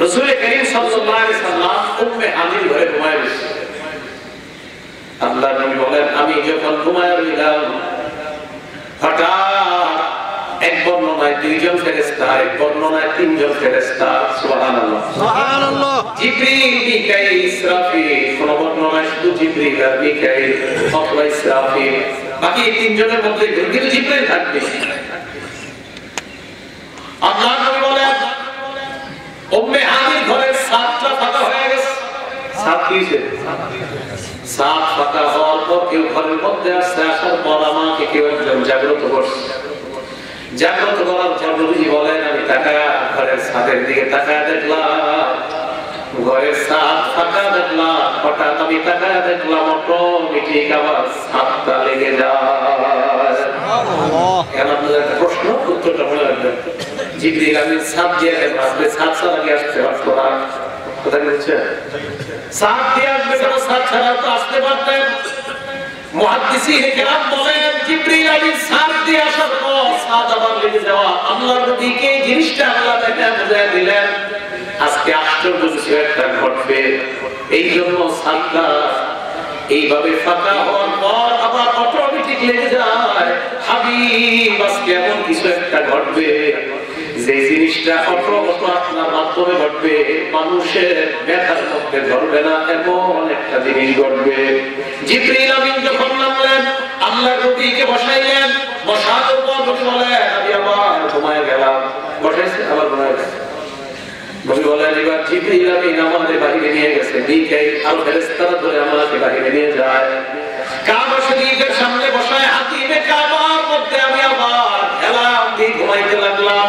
রসুল করিম সাল্লাল্লাহু আলাইহি সাল্লাম উম্মে হামিদ ঘরে ঘুমায় বসে আল্লাহ নবী বলেন আমি যখন ঘুমায় রইলাম হঠাৎ এক বর্ণনায় দুইজন ফেরেশতা এক বর্ণনায় তিনজন ফেরেশতা সুবহানাল্লাহ। সুবহানাল্লাহ। জিবরিল মিকাইল ইসরাফিল কোন বর্ণনায় শুধু জিবরিল আর মিকাইল অথবা ইসরাফিল বাকি তিনজনের মধ্যে কিন্তু জিবরিল থাকবে আল্লাহ উম্মে হামির ঘরের সাতটা ফাঁকা হয়ে গেছে। সাত কিসে? সাত ফাঁকা হওয়ার পর কেউ ঘরের মধ্যে আসছে আসার পর আমাকে কেউ একজন জাগ্রত করছে। জাগ্রত করার পর নবীজি বলেন আমি তাকায় ঘরের ছাদের দিকে তাকায় দেখলাম ঘরের ছাদ ফাঁকা দেখলাম। হঠাৎ আমি তাকায় দেখলাম অটোমেটিক আবার ছাদটা লেগে যায়। কেন আপনাদের একটা প্রশ্ন উত্তরটা মনে রাখবেন? জিবরিল আমি ছাদ দিয়ে আসলে ছাদ ছাড়া আগে আসতে পারতো না। কোথায় বলছে ছাদ দিয়ে আসবে কেন? ছাদ ছাড়া তো আসতে পারতেন। মুহাদ্দিসিন কেরাম বলেন, জিবরিল আমিন ছাদ দিয়ে আসার পর ছাদ আবার লেগে যাওয়া আল্লাহর নবীকে জিনিসটা আল্লাহ তাকে বুঝায় দিলেন? আজকে আশ্চর্য কিছু একটা ঘটবে। এই জন্য ছাদটা এইভাবে ফাঁকা হওয়ার পর আবার অটোমেটিক লেগে যায়। হাবিব, আজকে এমন কিছু একটা ঘটবে। যে জিনিসটা অটো আপনার মাধ্যমে ঘটবে, মানুষের ব্যথার মধ্যে ধরবে না, এমন একটা জিনিস ঘটবে। জিবরিল আমিন যখন নামলেন আল্লাহ নবীকে বসাইলেন বসানোর পর নবী বলেন, আমি আবার ঘুমায় গেলাম। বসাইছে আবার ঘুমায় গেছে নবী বলেন, এবার জিবরিল আমিন আমাদের বাহিরে নিয়ে গেছে। মিকাইল আর ফেরেশতারা ধরে আমাকে বাহিরে নিয়ে যায়। কাবা শরীফের সামনে বসায়, হাতিমে কাবার মধ্যে আমি আবার খেলাম দিয়ে ঘুমাইতে লাগলাম।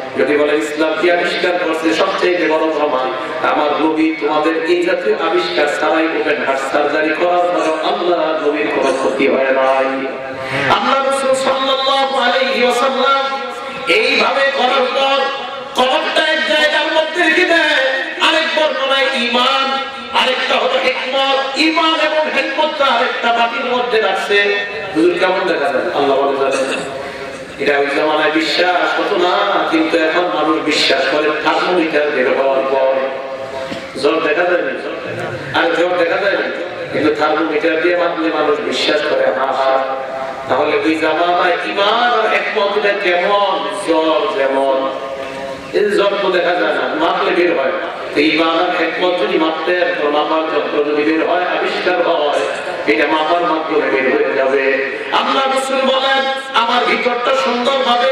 যদি বলে, ইসলাম কি আবিষ্কার করছে? সবচেয়ে বড় প্রমাণ, আমার নবী তোমাদের এই জাতীয় আবিষ্কার ছাড়াই ওপেন হার্ট সার্জারি করার পর আল্লাহ নবীর কোনো ক্ষতি হয় নাই। আল্লাহ সাল্লাল্লাহু আলাইহি ওয়াসাল্লাম এইভাবে করার পর কবরটা এক জায়গার মধ্যে রেখে দেয়। আরেক বর্ণনায় আরেকটা হলো হিকমত। এবং হিকমতটা আরেকটা বাটির মধ্যে রাখছে। হুজুর কেমন দেখা যায়? আল্লাহ বলে, জানেন এটা ওই জামানায় বিশ্বাস হতো না, কিন্তু এখন মানুষ বিশ্বাস করে থার্মোমিটার বের হওয়ার পর। জ্বর দেখা যায় না আর জ্বর দেখা যায় কিন্তু থার্মোমিটার দিয়ে মাপলে মানুষ বিশ্বাস করে, হা হা। তাহলে ওই জামানায় ইমান আর একমত এটা কেমন? জ্বর যেমন। এই জ্বর তো দেখা যায় না মাপলে বের হয় ইমান আর একমত যদি মাপতে মাপার যন্ত্র যদি বের হয়, আবিষ্কার হয় এটা মাপার মাধ্যমে বের হয়ে যাবে। আল্লাহ রসুল বলেন, আমার ভিতরটা সুন্দর ভাবে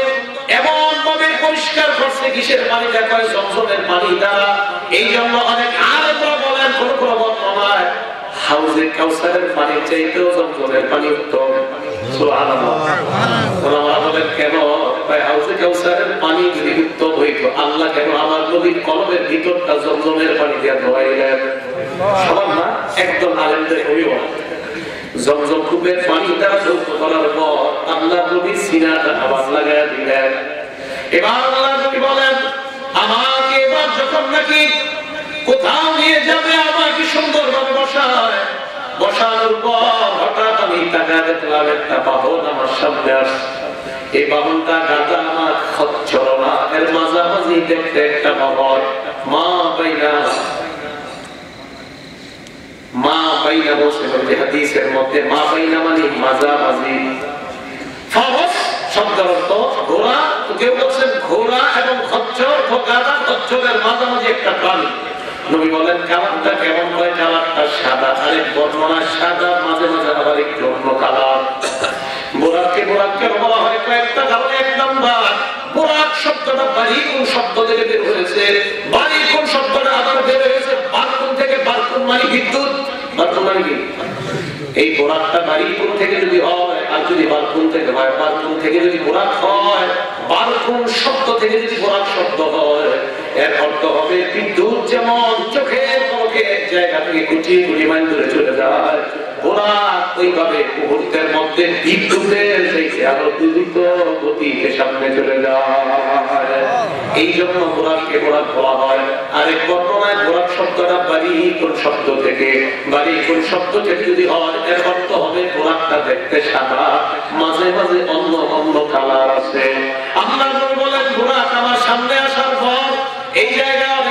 এমন ভাবে পরিষ্কার করছে কিসের পানিটা কয় জমজমের পানি। দ্বারা এই জন্য অনেক আলেমরা বলেন, কোন কোন বর্ণনায় হাউজে কাউসারের পানির চাইতেও জমজমের পানি উত্তম। পানি কলমের ভিতরটা জমজমের পানি দিয়ে ধোয়াইলেন সবার না? একদম আলেমদের অভিমত। জমজম কূপের পানি দ্বারা করার পর আল্লাহ নবীর সিনাটা আবার লাগায় দিলেন। এবার আল্লাহ নবী বলেন, আমাকে এবার যখন নাকি কোথাও নিয়ে যাবে, আমাকে সুন্দরভাবে বসায়। বসানোর পর হঠাৎ আমি টাকা দেখলাম, একটা বাহন আমার সামনে আসছে। এই বাহনটা গাদা আমার খচ্চর না, এর মাঝামাঝি দেখতে একটা বাহন। মা বাইনা মা বাইনা বসে বলতে, হাদিসের মধ্যে মা বাইনা মানে নাম্বার, বোরাক শব্দটা বাড়ি কোন শব্দ থেকে বের হয়েছে? বাড়ি কোন শব্দটা আবার বের হয়েছে বারকুন থেকে বারকুন মানে বিদ্যুৎ বারকুন মানে কি এই বোরাকটা বাড়িপুর থেকে যদি হয়, আর যদি বালকুন থেকে হয় বালকুন থেকে যদি বোরাক হয় বালকুন শব্দ থেকে যদি বোরাক শব্দ হয়, এর অর্থ হবে বিদ্যুৎ যেমন চোখের পলকে এক জায়গা থেকে গুটিয়ে গুটি মাইন দূরে চলে যায়। মধ্যে বিদ্যুতের সেই আরও দ্রুত গতিতে সামনে চলে যায়। এই জন্য বলা হয়। বর্ণনায় বোরাক শব্দটা বাড়ি কোন শব্দ থেকে বাড়ি কোন শব্দ থেকে যদি হয়, এর অর্থ হবে বোরাকটা দেখতে সাদা, মাঝে মাঝে অন্য অন্য কালার আছে। বোরাক আমার সামনে আসার পর এই জায়গায়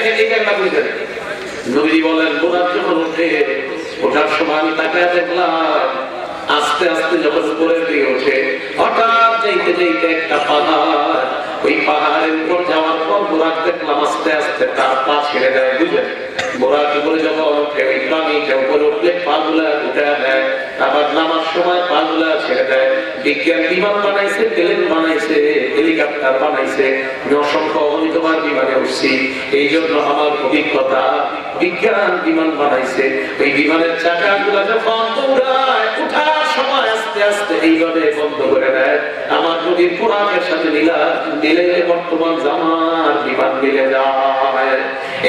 দেখেন এই একটা বুঝলেন নবী বলেন বোরাক যখন ওঠে ওঠার সময় আমি তাকায় দেখলাম, আস্তে আস্তে যখন উপরের দিকে ওঠে হঠাৎ যাইতে যাইতে একটা পাহাড়, ওই পাহাড়ের উপর যাওয়ার পর বোরাক দেখলাম, আস্তে আস্তে তার পা ছেড়ে দেয়, বুঝলেন? বোরাক উপরে যখন ওঠে ওই প্রাণীটা উপরে উঠলে পা উঠে দেয় আবার নামার সময় পা গুলা ছেড়ে দেয় বিজ্ঞান বিমান বানাইছে প্লেন বানাইছে, হেলিকপ্টার বানাইছে, আমি অসংখ্য অমিতবার বিমানে উঠছি। এই জন্য আমার অভিজ্ঞতা, বিজ্ঞান বিমান বানাইছে। ওই বিমানের চাকা গুলা যখন দৌড়ায়, উঠার সময় আস্তে আস্তে এইভাবে বন্ধ করে দেয়। আমার সাথে বর্তমান জামার বিমান যায়।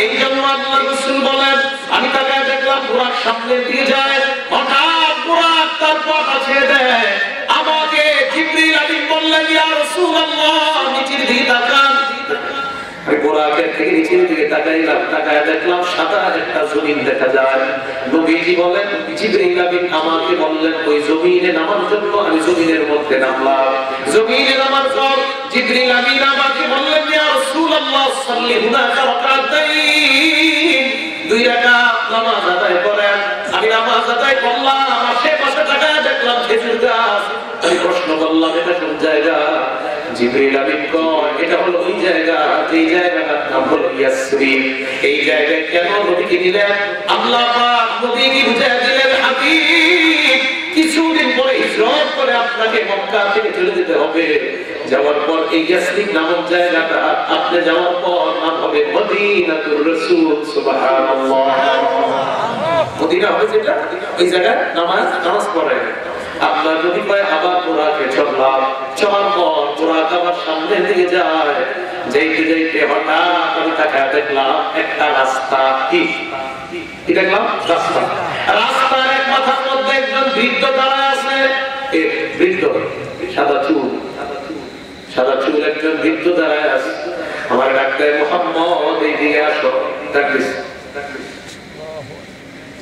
এই জন্য আল্লাহ রসুল বলেন, আমি তাকে দেখলাম পুরাক সামনে দিয়ে যায়, হঠাৎ পুরাক তার পথ ছেড়ে দেয়। ইয়া রাসূলুল্লাহ, নিচের দিকে তাকান। আমি বোরাকের থেকে নিচের দিকে তাকাইলাম, তাকায় দেখলাম সাদা একটা জমিন দেখা যায়। নবীজি বলেন, জিবরিল আমিন আমাকে বললেন, ওই জমিনে নামার জন্য আমি জমিনের মধ্যে নামলাম। জমিনে নামার পর জিবরিল আমিন আমাকে বললেন, ইয়া রাসূলুল্লাহ, সাল্লি হুনাকা রাকাতাইন দুই রাকাত নামাজ আদায় করেন। আমি নামাজ আদায় করলাম আশেপাশে তাকায় দেখলাম খেজুর গাছ। আমি প্রশ্ন করলাম, এটা কোন জায়গা? জিবরিল আমিন এটা হলো ওই জায়গা, এই জায়গাটার নাম হলো ইয়াসরিব এই জায়গায় কেন নবীকে নিলেন? আল্লাহ পাক নবীকে বুঝিয়ে দিলেন, হাবিব, কিছুদিন পরে হিজরত করে আপনাকে মক্কা থেকে চলে যেতে হবে। যাওয়ার পর এই ইয়াসরিব নামক জায়গাটা আপনি যাওয়ার পর নাম হবে মদিনাতুর রাসূল, সুবহানাল্লাহ। মদিনা হবে যেটা? ওই জায়গায় নামাজ নামাজ পড়ে আপনার যদি কয়, আবার পোড়াকে চললাম চলার পর পোড়াক আমার সামনে দিকে যায়। যেইতে যেইতে হঠাৎ আমি তাকে দেখলাম, একটা রাস্তা কি? দেখলাম? রাস্তা। রাস্তার এক মাথার মধ্যে একজন বৃদ্ধ দাঁড়ায় আছে। এ বৃদ্ধ, সাদা চুল। সাদা চুল একজন বৃদ্ধ দাঁড়ায় আছে। আমার ডাক্তার মোহাম্মদ এই দিকে আসো। ডাকলিস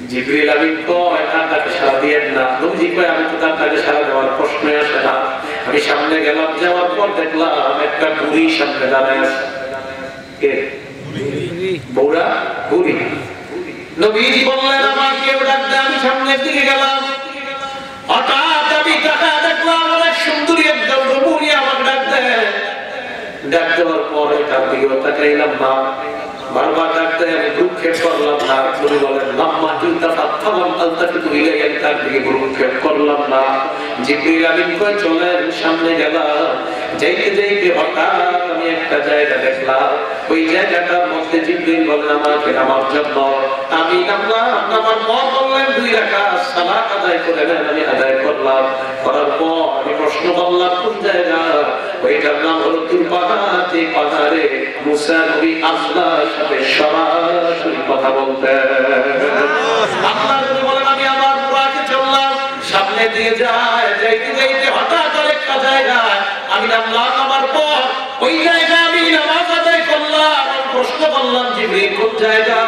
জিবরিল আমিন কয় তার ডাকে সারা দিয়েন না? নবীজি কয়, আমি তো তার ডাকে সারা দেওয়ার প্রশ্নই আসে না। আমি সামনে গেলাম, যাওয়ার পর দেখলাম একটা বুড়ি সামনে দাঁড়ায় আছে। কে? বৌড়া বুড়ি। নবীজি বললেন, আমার কেউ ডাকতে আমি সামনের দিকে গেলাম। হঠাৎ আমি টাকা দেখলাম, অনেক সুন্দরী একদম বুড়ি আমার ডাক ডাক দেওয়ার পরে তার দিকেও তাকাইলাম না বারবার ডাকতে আমি ভ্রুক্ষেপ করলাম না। উনি বলেন, মাম্মা চিন্তা ফাত্তামাম আলতাফিতু ইলাইয়া তার দিকে ভ্রুক্ষেপ করলাম না। জিবরিল আমিন কই চলেন সামনে গেলাম যাইতে যাইতে হঠাৎ আমি একটা জায়গা দেখলাম ওই জায়গাটার মধ্যে জিবরিল বলেন আমাকে নামার জন্য আমি নামলাম। নামার পর বললেন দুই রাকাত সালাত আদায় করে নেন আমি আদায় করলাম। করার পর আমি প্রশ্ন করলাম কোন জায়গা? ওইটার নাম হলো তুল পাহাড় যে পাহাড়ে মুসা নবী আল্লাহর সাথে সরাসরি কথা বলতেন। আল্লাহ নবী বলেন আমি আমার বুড়াকে চললাম। সামনে দিয়ে যায় নামলাম আমার পর ওই জায়গায় আমি নামাজ আদায় করলাম প্রশ্ন করলাম বললাম জিবরিল কোন জায়গা?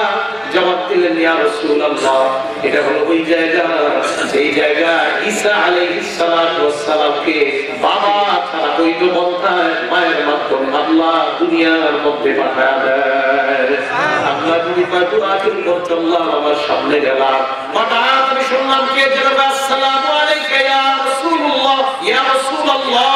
জবাব দিলেন, ইয়া রাসূলুল্লাহ, এটা হলো ওই জায়গা। সেই জায়গা ঈসা আলাইহিস বাবা ছাড়া বৈধ বন্ধায় মায়ের মাধ্যমে আল্লাহ দুনিয়ার মধ্যে পাঠায় দেয়। আল্লাহ তুমি কত আখির করতাল্লাহ আমার সামনে গেলাম। হঠাৎ আমি শুনলাম কে যেন আসসালামু আলাইকা, ইয়া রাসূলুল্লাহ ইয়া রাসূলুল্লাহ।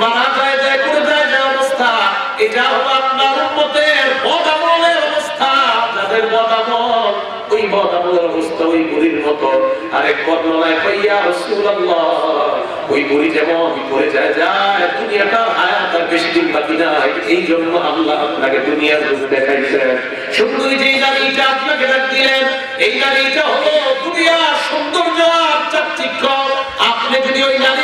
মারা যায় যায় যায় অবস্থা। এটা হলো আপনার বদামলের অবস্থা। যাদের বদামল, ওই বদামলের অবস্থা ওই মতো। কইয়া রাসূলুল্লাহ, ওই যেমন পড়ে যায় যায়। দুনিয়াটার হায়াত আর বেশি দিন বাকি নাই। এই জন্য আল্লাহ আপনাকে দুনিয়ার রূপ দেখাইছেন সুন্দরী যে গাড়িটা আপনাকে ডাক দিলেন, এই গাড়িটা হলো দুনিয়ার সৌন্দর্য আর চাকচিক্য। আপনি যদি ওই কথায়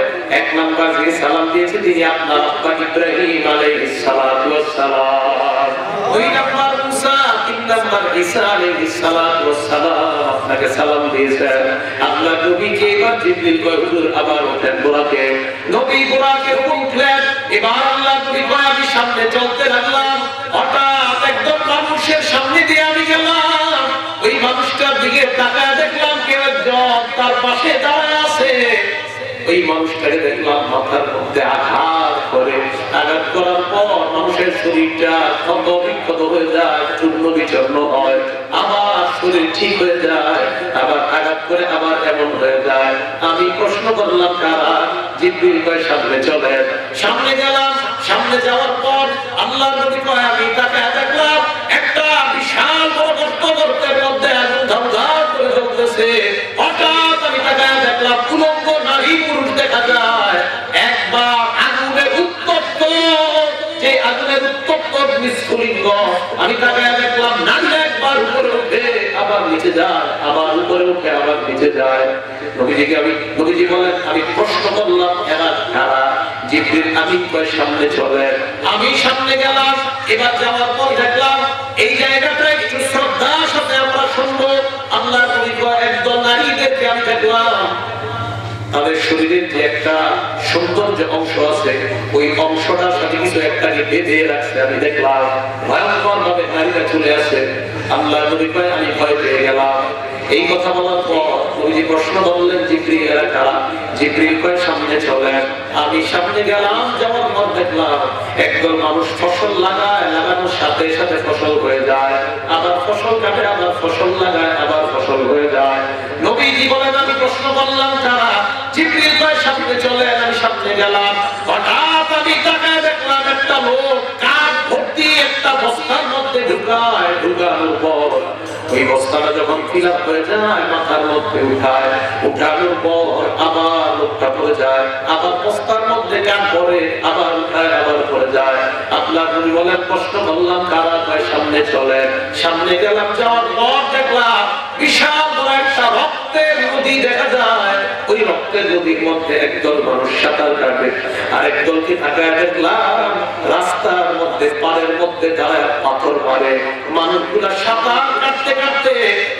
এক নাম্বার যিনি সালাম দিয়েছে তিনি আপনার আব্বা ইব্রাহিম আলাইহিস সালাতু ওয়াস সালাম। দুই নাম্বার মুসা, তিন নাম্বার ঈসা আলাইহিস সালাতু ওয়াস সালাম। আপনাকে সালাম দিয়েছেন। আল্লাহ নবীকে এবার জিবরিল কয়, হুজুর, আবার ওঠেন বোরাকে। নবী বোরাকে উঠলেন এবার আল্লাহ নবী কয় সামনে চলতে লাগলাম। হঠাৎ একদম মানুষের সামনে দিয়ে আমি গেলাম। ওই মানুষটার দিকে তাকায় দেখলাম কেউ একজন তার পাশে দাঁড়ায় আছে। ওই মানুষটাকে দেখলাম মাথার মধ্যে আঘাত করে। আঘাত করার পর মানুষের শরীরটা ক্ষত বিক্ষত হয়ে যায়, চূর্ণ হয়। আবার শরীর ঠিক হয়ে যায়, আবার আঘাত করে আবার এমন হয়ে যায়। আমি প্রশ্ন করলাম, কারা? জিব্রিল কয়, সামনে চলে সামনে গেলাম, সামনে যাওয়ার পর আল্লাহ নবী কয়, আমি তাকে যে আগুনের উত্তপ্ত বিস্ফুলিঙ্গ আমি তাকে দেখলাম নারী একবার উপরে উঠে আবার নিচে যায়, আবার উপরে উঠে আবার নিচে যায়। নবীজিকে আমি, নবীজি বলেন, আমি প্রশ্ন করলাম এরা কারা? জিবরিল আমিন কয় সামনে চলে আমি সামনে গেলাম, এবার যাওয়ার পর দেখলাম, এই জায়গাটা একটু শ্রদ্ধার সাথে আমরা শুনব। আল্লাহ নবী একদল নারীদেরকে আমি দেখলাম তাদের শরীরের যে একটা সৌন্দর্য অংশ আছে, ওই অংশটার সাথে কিছু একটা বেঁধে রাখছে, আমি দেখলাম ভয়ঙ্কর ভাবে নারীরা চলে আসে। আল্লাহ নবী কয় আমি ভয় পেয়ে গেলাম। এই কথা বলার পর নবীজি প্রশ্ন করলেন, জিব্রিল, এরা কারা? জিব্রিল কয়, সামনে চলেন। আমি সামনে গেলাম যেমন পর দেখলাম, একদল মানুষ ফসল লাগায়, লাগানোর সাথে সাথে ফসল হয়ে যায়। আবার ফসল কাটে, আবার ফসল লাগায়, আবার ফসল হয়ে যায়। নবীজি বলেন, আমি প্রশ্ন করলাম কারা জিব্রিল কয় সামনে চলেন আমি সামনে গেলাম। হঠাৎ আমি তাকায় দেখলাম একটা লোক কাঠ ভর্তি একটা বস্তার মধ্যে ঢুকায়, ঢুকানোর পর ওই বস্তাটা যখন ফিল আপ হয়ে যায়, মাথার মধ্যে উঠায়। উঠানোর পর আবার লোকটা পড়ে যায়, আবার বস্তার মধ্যে কান পড়ে আবার উঠায়, আবার পড়ে যায়। আপনার নবী বলেন, প্রশ্ন করলাম, কারা কয় সামনে চলে? সামনে গেলাম, যাওয়ার পর দেখলাম বিশাল বড় একটা রক্তের নদী দেখা যায়। ওই রক্তের নদীর মধ্যে একদল মানুষ সাঁতার কাটে, আর একদলকে তাকায় দেখলাম, রাস্তার মধ্যে, পাড়ের মধ্যে দাঁড়ায় পাথর মারে, মানুষগুলা সাঁতার কাটতে কাটতে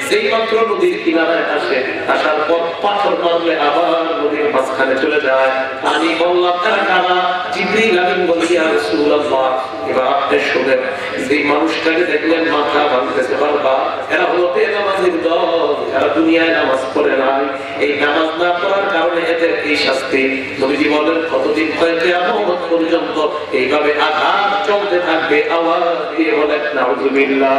যেই মাত্র নদীর কিনারায় আসে, আসার পর পাথর মারলে আবার নদীর মাঝখানে চলে যায়। আমি বললাম তারা কারা? জিবরিল আমিন বলি ইয়া রাসূলুল্লাহ। এবার আপনি শুনেন যে মানুষটাকে দেখলেন, মাথা ভাঙতেছে বারবার। এরা হলো বেনামাজির দল এরা দুনিয়ায় নামাজ পড়ে নাই এই নামাজ না পড়ার কারণে এদের এই শাস্তি। নবীজি বলেন, কতদিন হয় কিয়ামত পর্যন্ত এইভাবে আঘাত চলতে থাকবে? আওয়াজ দিয়ে বলেন নাউজুবিল্লাহ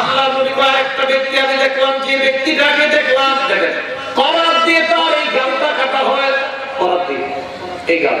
আল্লাহ নবী একটা ব্যক্তি, আমি দেখলাম, যে ব্যক্তিটাকে দেখলাম, দেখেন করার দিয়ে তার এই গালটা কাটা হয় করার দিয়ে, এই গাল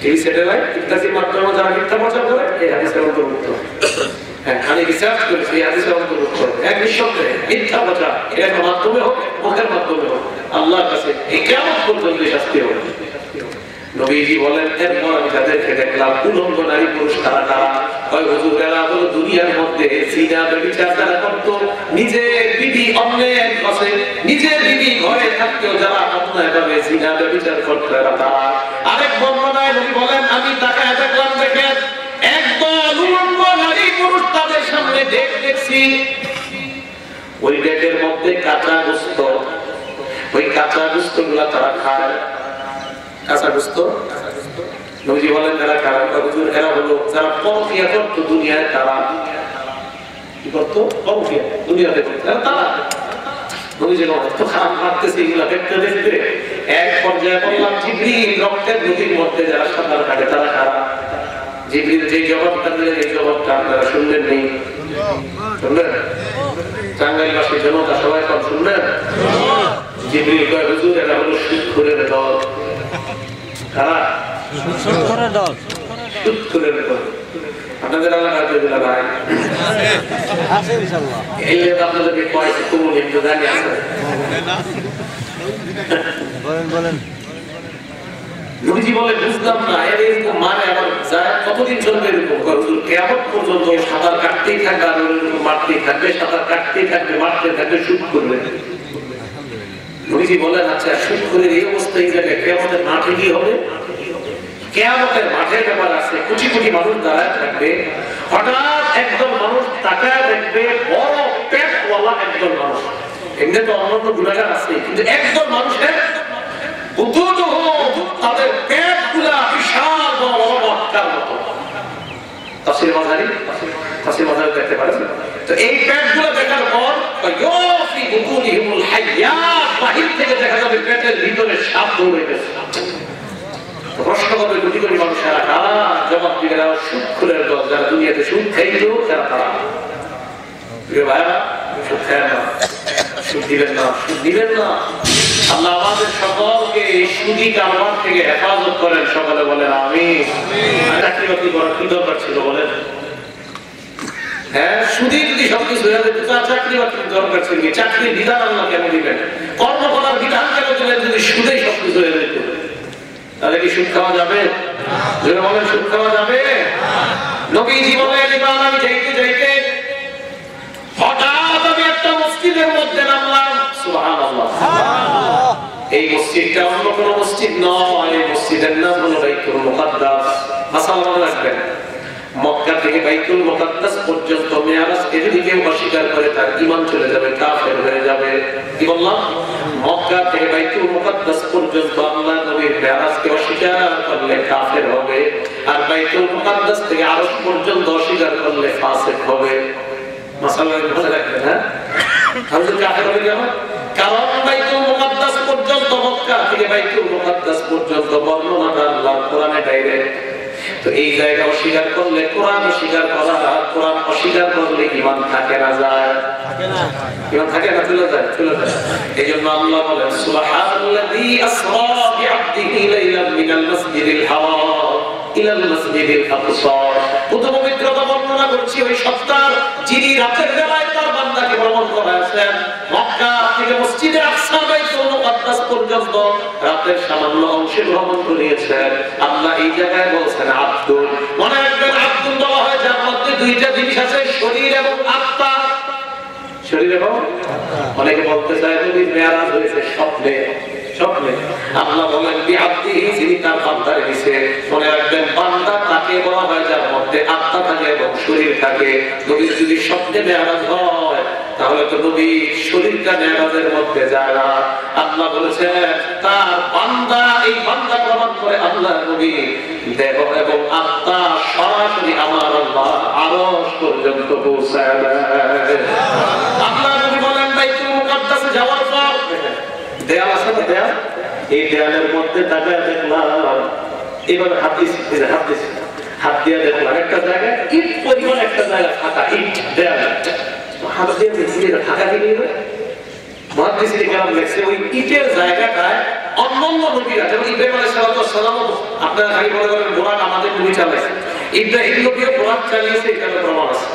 টিভি স্যাটেলাইট ইত্যাদি যারা মিথ্যা প্রচার করে এই হাদিসের অন্তর্ভুক্ত। হ্যাঁ, আমি রিসার্চ করেছি এই হাদিসের অন্তর্ভুক্ত। এক নিঃসন্দেহে মিথ্যা প্রচার এর মাধ্যমে হোক মুখের মাধ্যমে হোক আল্লাহর কাছে এই কেমন পর্যন্ত শাস্তি হবে। নবীজি বলেন এরপর আমি তাদেরকে দেখলাম উলঙ্গ নারী পুরুষ তারা তারা। ওই হুজুরেরা হলো দুনিয়ার মধ্যে সিনা ব্যভিচার তারা করতো নিজের বিবি অন্যের কাছে নিজের বিবি ঘরে থাকতেও যারা অন্যায় ভাবে সিনা ব্যভিচার করতো এরা তারা। আরেক বর্ণনায় নবী বলেন, আমি তাকায় দেখলাম, দেখেন একদল উলঙ্গ নারী পুরুষ তাদের সামনে দেখ দেখছি। ওই ডেকের মধ্যে কাঁচা গোস্ত, ওই কাঁচা গোস্তগুলা তারা খায়। কাঁচা গোস্ত? নবীজি বলেন, এরা কারা? হুজুর, এরা হলো যারা পরকিয়া করতো দুনিয়ায় তারা। কি করতো? পরকিয়া দুনিয়াতে করতো তারা নবীজি বলেন তো খারাপ লাগতেছে এগুলা দেখতে দেখতে এক পর্যায়ে বললাম জিবরিল রক্তের নদীর মধ্যে যারা সাঁতার কাটে তারা কারা? জিবরিল যে জবাবটা দিলেন এই জবাবটা আপনারা শুনলেন নেই। শুনলেন? টাঙ্গাইলবাসী জনতা সবাই সব শুনলেন? জিবরিল কয় হুজুর এরা হলো সুদখোরের দল। কারা? করে দল। সুদখোরের দল। আপনাদের এলাকার যেগুলো নাই এই যে আপনাদেরকে কয়েকটি তুমুল হিন্দু জানি আছে। বলেন বলেন। নবীজি বলে বুঝলাম না এর এরকম মানে আমার যায় কতদিন চলবে এরকম হুজুর কেমন পর্যন্ত সাঁতার কাটতেই থাকবে আর মারতেই থাকবে সাঁতার কাটতেই থাকবে মারতে থাকবে শুট করবে। নবীজি বলেন আচ্ছা শুট করে এই অবস্থা এই জায়গায় কেমতের মাঠে কি হবে? কেয়ামতের মাঠে ব্যাপার আছে কোটি কোটি মানুষ দাঁড়ায় থাকবে। হঠাৎ একজন মানুষ তাকায় দেখবে, বড় পেটওয়ালা একজন মানুষ। এমনি তো অন্যান্য গুণাগার আছে, কিন্তু একজন মানুষের দেখতে পারেন। তো এই পেটগুলো দেখার পর থেকে দেখা যাবে পেটের ভিতরে সাপ দৌড়ে গেছে। কোটি কোটি না সুদ খুলের দল যারা দুনিয়াতে সুদ খাইল তারা সুদ সুদ সুদ সুদি চাকরি বাকরি দরকার ছিল বলেন? হ্যাঁ সুদি যদি হয়ে চাকরি দরকার চাকরির বিধান আল্লাহ কেন দিবেন? কর্ম করার বিধান কেন দিলেন যদি সুদেই সবকিছু হয়ে যেত? তাহলে কি সুদ খাওয়া যাবে? বলেন, সুদ খাওয়া যাবে? নবী আমি যাইতে যাইতে হঠাৎ আমি একটা মসজিদের মধ্যে নামলাম। এই মসজিদটা অন্য কোনো মসজিদ নয়, এই মসজিদের নাম হলো মুকাদ্দাস। রাখবেন। বাইতুল মুকাদ্দাস পর্যন্ত মেয়ারাজকে যদি অস্বীকার করে তার ঈমান চলে যাবে, কাফের হয়ে যাবে। কি বললাম? মক্কা থেকে বাইতুল মুকাদ্দাস পর্যন্ত আল্লাহ নবীর মেয়ারাজকে অস্বীকার করলে কাফের হবে আর বাইতুল মুকাদ্দাস থেকে আরশ পর্যন্ত অস্বীকার করলে ফাসিক হবে। মাসালা মনে রাখবেন হ্যাঁ? তাহলে কাফের হবে কেমন কারণ বাইতুল মুকাদ্দাস পর্যন্ত মক্কা থেকে বাইতুল মুকাদ্দাস পর্যন্ত বর্ণনাটা আল্লাহ কোরআনে ডাইরেক্ট তো এই জায়গা অস্বীকার করলে কোরআন অস্বীকার করা কোরআন অস্বীকার করলে ইমান থাকে না যায়? থাকে না। ইমান থাকে না চলে যায় চলে যায়। এই জন্য আল্লাহ বলেন সুবহানাল্লাযী আসরা বিআবদিহি লাইলাম মিনাল মাসজিদিল হারাম। ইলাল মাসজিদিল আকসা কত পবিত্রতা বর্ণনা করছি, ওই সত্তার যিনি রাতের বেলায় তার বান্দাকে ভ্রমণ করাছেন মক্কা থেকে মসজিদে আকসা বাইতুল মুকাদ্দাস পর্যন্ত রাতের সামান্য অংশে ভ্রমণ করিয়েছেন। আল্লাহ এই জায়গায় বলছেন, আব্দুল। মনে রাখবেন, আব্দুল বলা হয় যার মধ্যে দুইটা জিনিস আছে, শরীর এবং আত্মা। শরীর এবং অনেকে বলতে চায়, নবীর মেয়ারাজ হয়েছে স্বপ্নে। আল্লাহ বলেন বিআব্দিহি যিনি তার বান্দারে দিছে, মনে রাখবেন বান্দা তাকে বলা হয় যার মধ্যে আত্মা থাকে এবং শরীর থাকে। নবীর যদি স্বপ্নে মেয়ারাজ হয়, তাহলে তো নবীর শরীরটা মেয়ারাজের মধ্যে যায় না। আল্লাহ বলেছেন, তার বান্দা, এই বান্দা প্রমাণ করে আল্লাহ নবী। দেহ এবং আত্মা সরাসরি আমার আল্লাহ আরশ পর্যন্ত পৌঁছায় আল্লাহ নবী বলেন, বাইতুল মুকাদ্দাসে যাওয়ার পর দেয়াল আছে না দেয়াল? এই দেয়ালের মধ্যে দেখলাম এবার হাত হাত হাত দিয়ে দেখলাম, একটা জায়গায় ইট পরিমাণ একটা জায়গা ফাঁকা, ইট, দেয়াল। হাত দিয়ে দেখছি এটা ফাঁকা লেখছে ওই ইটের জায়গাটায় অন্যান্য ইব্রাহিম আলাইহিস সালাম, আপনারা খালি বলেন বোরাক আমাদের নবী চালাইছে। ইব্রাহিম চালিয়েছে এখানে প্রমাণ আছে।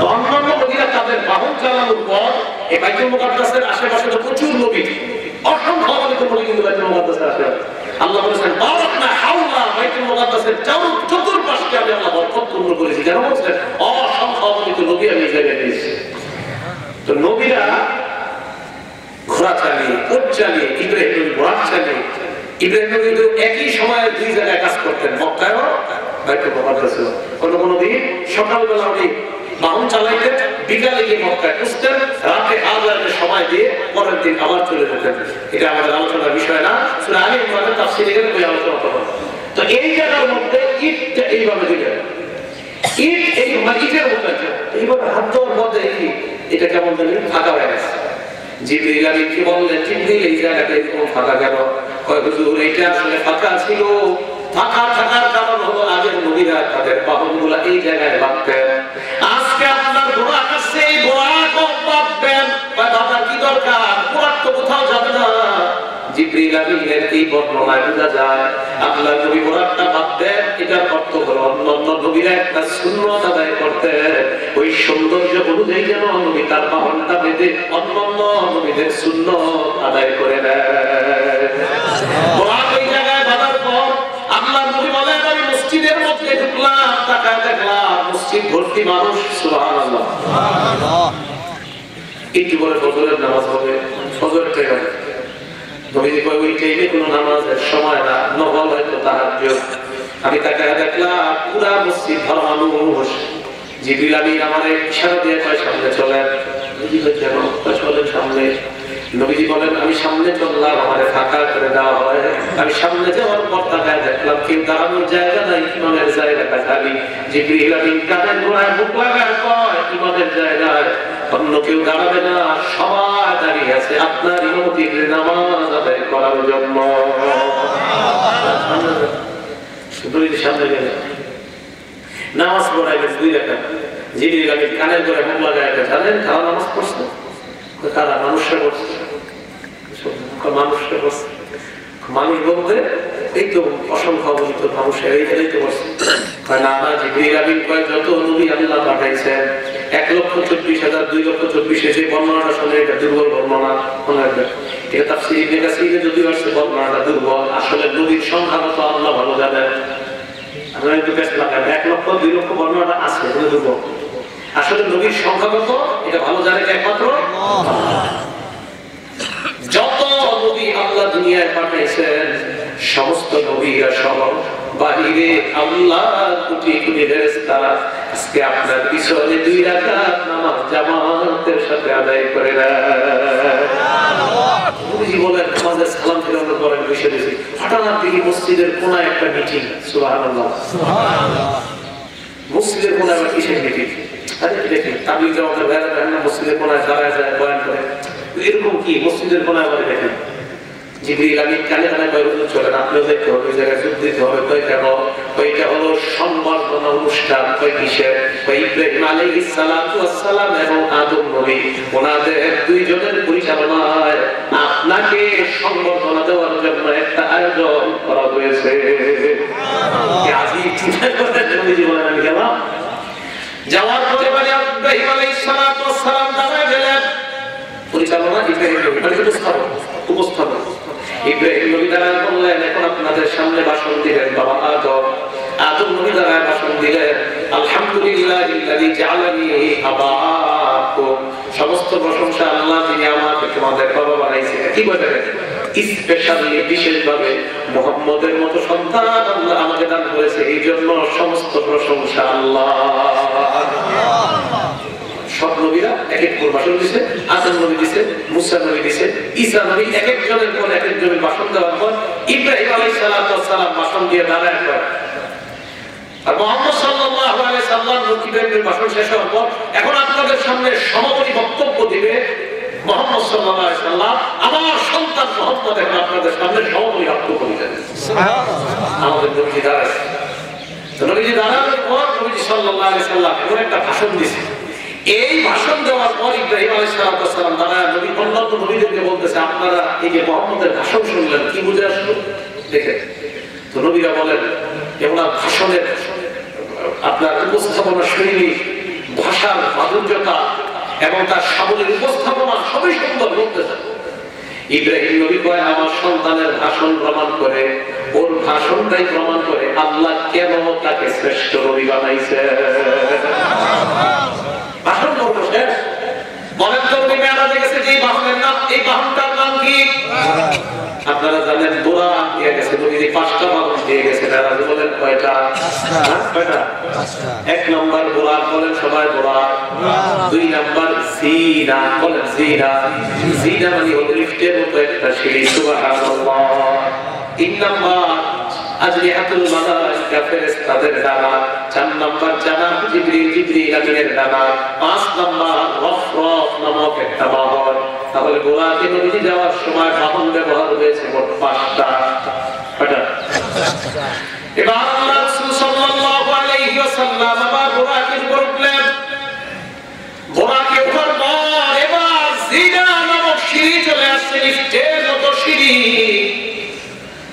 তো অন্যান্য নবীরা তাদের বাহন চালানোর পর এই বাইতুল মুকাদ্দাসের আশেপাশে তো প্রচুর নবী অসংখ্য অগণিত নবী কিন্তু বাইতুল মুকাদ্দাসের আশেপাশে আল্লাহ বলেছেন, বারাকনা হাওলা বাইতুল মুকাদ্দাসের চারু চতুর্পাশকে আমি আল্লাহ বরকতপূর্ণ করেছি। কেন বলছেন? অসংখ্য অগণিত নবী আমি এই জায়গায় দিয়েছি তো নবীরা ঘোড়া চালিয়ে উট চালিয়ে, ইব্রাহিম নবী ঘোড়া চালিয়ে, ইব্রাহিম নবী কিন্তু একই সময়ে দুই জায়গায় কাজ করতেন, মক্কায়ও বাইতুল মুকাদ্দাসে কোন কোন দিন সকালবেলা উনি বাহন চালাইতেন বিকালে গিয়ে মক্কায় খুঁজতেন, রাতে আজানের সময় দিয়ে পরের দিন আবার চলে যেতেন। এটা আমাদের আলোচনার বিষয় না। শুনে আগে ইমানের তাফসিরে গেলে ওই আলোচনা করব তো এই জায়গার মধ্যে ইটটা এইভাবে দিলেন। ইট এই মানে মতো এইভাবে হাত দেওয়ার মধ্যে এটা কেমন জানি ফাঁকা হয়ে গেছে। জিবরিল আমিনকে বললেন, জিবরিল, এই জায়গাটা এরকম ফাঁকা কেন? কয়, হুজুর এটা আসলে ফাঁকা ছিল। ফাঁকা থাকার কারণ হলো আগের নবীরা তাদের বাহনগুলা এই জায়গায় বাঁধতেন জিবরিল এই বর্ণনায় বোঝা যায় আল্লাহ নবী ঘোড়াটা বাঁধতেন এটার অর্থ হলো অন্যান্য নবীরা একটা সুন্নত আদায় করতেন ওই সৌন্দর্য অনুযায়ী যেন নবী তার বাহনটা বেঁধে অন্যান্য নবীদের সুন্নত আদায় করে নেয়। ঘোড়া ওই জায়গায় বাঁধার পর আল্লাহ নবী বলেন আমি মসজিদের মধ্যে ঢুকলাম তাকায় দেখলাম মসজিদ ভর্তি মানুষ সুবহানাল্লাহ। আল্লাহ একটু পরে ফজরের নামাজ হবে? ফজরের টাইম আমি সামনে আমি চললাম, আমারে ফাঁকা করে দেওয়া হয়। আমি সামনে যাওয়ার পর তাকায় দেখলাম, কেউ দাঁড়ানোর জায়গা নাই ইমামের জায়গাটা খালি। আমিন কানের গোড়ায় মুখ লাগায় কয় ইমামের জায়গায় অন্য কেউ দাঁড়াবে না, সবাই দাঁড়িয়ে আছে আপনার ইমামতির নামাজ আদায় করার জন্য। সামনে নামাজ পড়াইলে দুই রেখা জিবি আমি কানের করে মুখ লাগাই জানেন কারা নামাজ পড়ছে। কারা? মানুষরা পড়ছে মানুষরা পড়ছে মানুষ বলতে এই তো অসংখ্য অবহিত মানুষ এইটাই তো বলছে। কয় না না জিবরিল আমিন কয় যত নবী আল্লাহ পাঠাইছেন এক লক্ষ চব্বিশ হাজার দুই লক্ষ চব্বিশে যে বর্ণনাটা শুনে এটা দুর্বল বর্ণনা মনে এটা কাসিরে যদি আসছে বর্ণনাটা দুর্বল আসলে নবীর সংখ্যা কত আল্লাহ ভালো জানেন। আমরা একটু এক লক্ষ দুই লক্ষ বর্ণনাটা আছে দুর্বল। আসলে নবীর সংখ্যা কত এটা ভালো জানে একমাত্র? যত দুনিয়ায় পাঠিয়েছেন সমস্ত নবীরা সহ বাহিরে আল্লাহ কোটি কোটি ফেরেশতারা আজকে আপনার পিছনে দুই রাকাত নামাজ জামাতের সাথে আদায় করে কোনায় একটা দেখেন না? যায় এরকম কি? মসজিদের কোনায় আবার দেখেন। জিবরিল আমিন কানে কানে কয় হুজুর চলেন আপনিও দেখতে হবে জায়গায় যোগ দিতে হবে কই কেন ওইটা হলো সম্বর্ধনা অনুষ্ঠান কই কিসের? কই ইব্রাহিম আলাইহিস সালাতু ওয়াসসালাম এবং আদম নবী। ওনাদের দুইজনের পরিচালনায় আপনাকে সম্বর্ধনা দেওয়ার জন্য একটা আয়োজন করা হয়েছে। নবীজি বলেন আমি গেলাম। যাওয়ার পরে মানে ইব্রাহিম আলাইহিস সালাতু ওয়াসসালাম দাঁড়ায় গেলেন। পরিচালনা ইব্রাহিম নবী মানে উপস্থাপন উপস্থাপন ইব্রাহিম নবী দ্বারা বললেন, এখন আপনাদের সামনে ভাষণ দিলেন বাবা আদম। আদম নবী দ্বারা ভাষণ দিলেন, আলহামদুলিল্লাহ জাআলানি আবাকুম। সমস্ত প্রশংসা আল্লাহ যিনি আমাকে তোমাদের বাবা বানাইছেন। কি বলে স্পেশালি বিশেষভাবে মোহাম্মদের মতো সন্তান আল্লাহ আমাকে দান করেছে। এই জন্য সমস্ত প্রশংসা আল্লাহ। সব নবীরা এক এক করে দিছে আসান নবী দিছে মুসা নবী দিছে ঈসা নবী এক একজনের পর এক একজনের ভাষণ দেওয়ার পর ইব্রাহিম সালাম ভাষণ দিয়ে দাঁড়ায় পর আর মোহাম্মদ সাল্লাল্লাহু আলাইহি সাল্লাম ইব্রাহিমের ভাষণ শেষ হওয়ার পর এখন আপনাদের সামনে সমাপনী বক্তব্য দিবে মোহাম্মদ সাল্লাল্লাহু আলাইহি সাল্লাম। আমার সন্তান মোহাম্মদ এখন আপনাদের সামনে সমাপনী বক্তব্য দিবেন আমাদের নবীজি দাঁড়ায়। তো নবীজি দাঁড়ানোর পর নবীজি সাল্লাল্লাহু আলাইহি সাল্লাম এমন একটা ভাষণ দিছে। এই ভাষণ দেওয়ার পর ইব্রাহিম আলাইহিস সালাম তারা নবী অন্যান্য নবীদেরকে বলতেছে, আপনারা এই যে মোহাম্মদের ভাষণ শুনলেন, কি বুঝে আসলো? দেখে। তো নবীরা বলেন ওনার ভাষণের, আপনার উপস্থাপনা শৈলী, ভাষার মাধুর্যতা এবং তার সাবলীর উপস্থাপনা সবই সুন্দর বলতেছে। ইব্রাহিম নবী কয়, আমার সন্তানের ভাষণ প্রমাণ করে, ওর ভাষণটাই প্রমাণ করে আল্লাহ কেন তাকে শ্রেষ্ঠ নবী বানাইছে? ভাষণ করব শেষ। নাম এই হ্যাঁ, মানে তিন নম্বর আজলিহাতুল মালাইকা ফেরেশতাদের ডানা, চার নম্বর জানাব জিবরিল জিবরিল আমিনের ডানা, পাঁচ নম্বর নামক একটা বাহন। তাহলে গোলাকে নদী যাওয়ার সময় বাহন ব্যবহার হয়েছে মোট পাঁচটা? এবার জিনা সিঁড়ি চলে আসছে লিফটের মতো সিঁড়ি।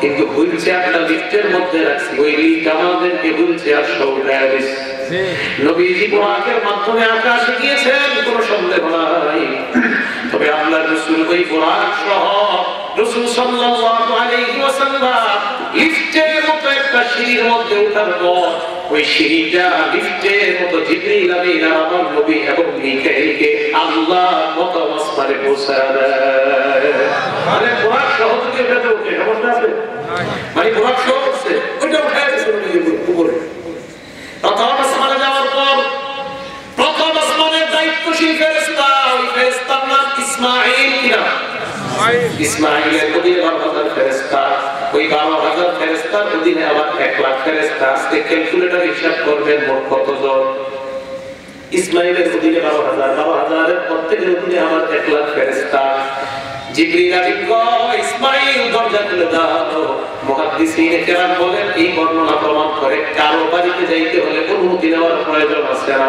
কিন্তু হুইল চেয়ারটা লিফটের মধ্যে রাখছি। ওই লিফট আমাদেরকে হুইল চেয়ার সব উঠায় দিচ্ছে নবীজি মাধ্যমে আকাশে গিয়েছেন কোনো সন্দেহ নাই। তবে আল্লাহ রসুল ওই সহ রসুল সাল্লাল্লাহু আলাইহি ওয়াসাল্লাম লিফটের মতো একটা সিঁড়ির মধ্যে ওঠার পর ওই সিঁড়িটা লিফটের মতো জিবরিল আমিন আমার নবী এবং মিকাইলকে আল্লাহ মত আসমানে পৌঁছায় মানে বোরাক সহ যদি ওটাতে ওঠে সমস্যা আছে মানে বোরাক সহ উঠছে ওইটা উঠায় গেছে নবীজির উপরে প্রথম আসমানে যাওয়ার পর, প্রথম আসমানের দায়িত্বশীল ফেরেশতা, ওই ফেরেশতার নাম ইসমাঈল কি নাম ইসমাঈলের অধীনে হাজার ফেরেশতা, ওই বারো হাজার ফেরেশতার অধীনে আবার এক লাখ ফেরেশতা আজকে ক্যালকুলেটর হিসাব করবেন মোট কতজন? ইসমাইলের অধীনে বারো হাজার, বারো হাজারের প্রত্যেকের অধীনে আমার এক লাখ ফেরেস্তা প্রমাণ করে কারও বাড়িতে যাইতে হলে অনুমতি নেওয়ার প্রয়োজন আছে না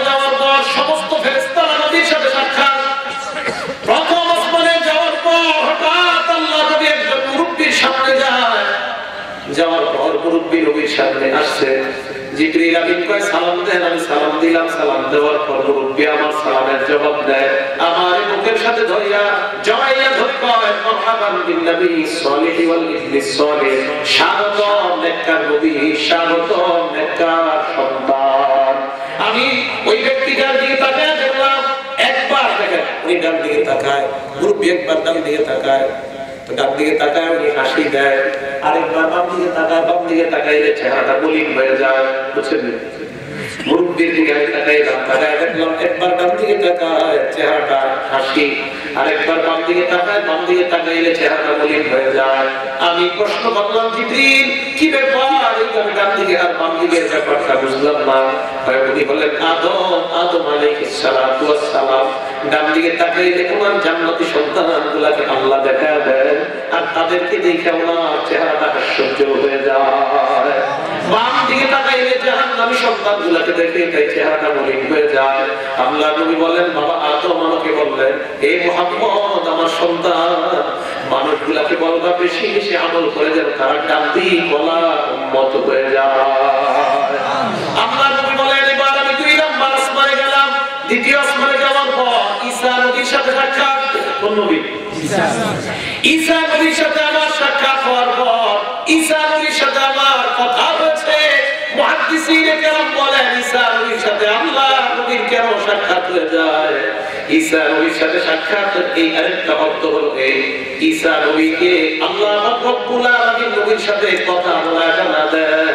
যাওয়ার পর মুরব্বী নবীর সামনে আসছে, জিবরিল আমিন কয়, সালাম দেন, আমি সালাম দিলাম। সালাম দেওয়ার পর মুরব্বী আমার সালামের জবাব দেয়, আমার মুখের সাথে ধরিয়া, জড়াইয়া ধরে কয় মারহাবান বিন নবী সালিহ ওয়াল ইবনি সালিহ। স্বাগত নেককার নবী স্বাগত নেককার সন্তান। আমি ওই ব্যক্তিটার দিকে তাকায় দেখলাম, একবার দেখেন, উনি ডান দিকে তাকায়, মুরব্বী একবার ডান দিকে তাকায়। ডান দিকে তাকায়, উনি হাসি দেয়। আরেকবার বাম দিকে তাকায়, বাম দিকে তাকাইলে চেহারাটা মলিন হয়ে যায়, বুঝছেন? মুরব্বীর দিকে আমি তাকাইলাম তাকায় দেখলাম একবার দিকে হাসি আরেকবার বাম দিকে দিকে চেহারাটা মলিন হয়ে যায় প্রশ্ন করলাম কি ব্যাপার দিকে আর বাম দিকের ব্যাপারটা বুঝলাম না উনি বললেন আদম আদম আলাইহিস সালাম দিকে আর তাদেরকে দেখে চেহারাটা হাস্যর্য হয়ে যায়। বাম দিকে তাকাইলে জাহান্নামী সন্তানগুলোকে দেখে তাই চেহারাটা মলিন হয়ে যায়। আল্লাহ নবী বলেন বাবা আদম আমাকে বললেন এই মোহাম্মদ আমার সন্তান মানুষগুলাকে বলবা বেশি বেশি আমল করে যেন তারা ডান্তি গলা উন্মত হয়ে যায়। আল্লাহ নবী বলেন এবার আমি দুই নাম্বার আসমানে গেলাম দ্বিতীয় আসমানে যাওয়ার পর ঈসা নবীর সাথে সাক্ষাৎ কোন নবী? ঈসা নবীর সাথে আমার সাক্ষাৎ হওয়ার পর ঈসা বলেন সাথে আল্লাহ কেন সাক্ষাৎ হয়ে যায়? সাথে সাক্ষাৎ এই আরেকটা হলো এই আল্লাহ রব্বুল সাথে কথা বলা জানা দেয়।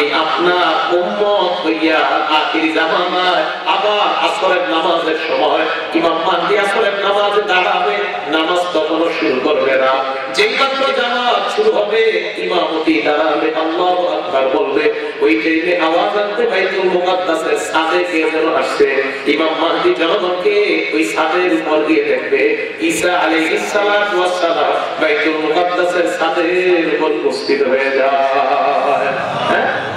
আমি আপনার উম্মত হইয়া আখির জামানায় আবার আসরের নামাজের সময় ইমাম মাহদি আসরের নামাজে দাঁড়াবে, নামাজ তখনও শুরু করবে না। যেই মাত্র জামাত শুরু হবে, ইমামতি দাঁড়াবে, আল্লাহ আকবার বলবে, ওই টাইমে আওয়াজ আনতে বাইতুল মুকাদ্দাসের সাদে কে যেন আসছে? ইমাম মাহদি জনগণকে ওই সাদের উপর গিয়ে দেখবে, ঈসা আলাইহিস সালাতু ওয়াস সালাম বাইতুল মুকাদ্দাসের সাদের উপর উপস্থিত হয়ে যায়। হ্যাঁ?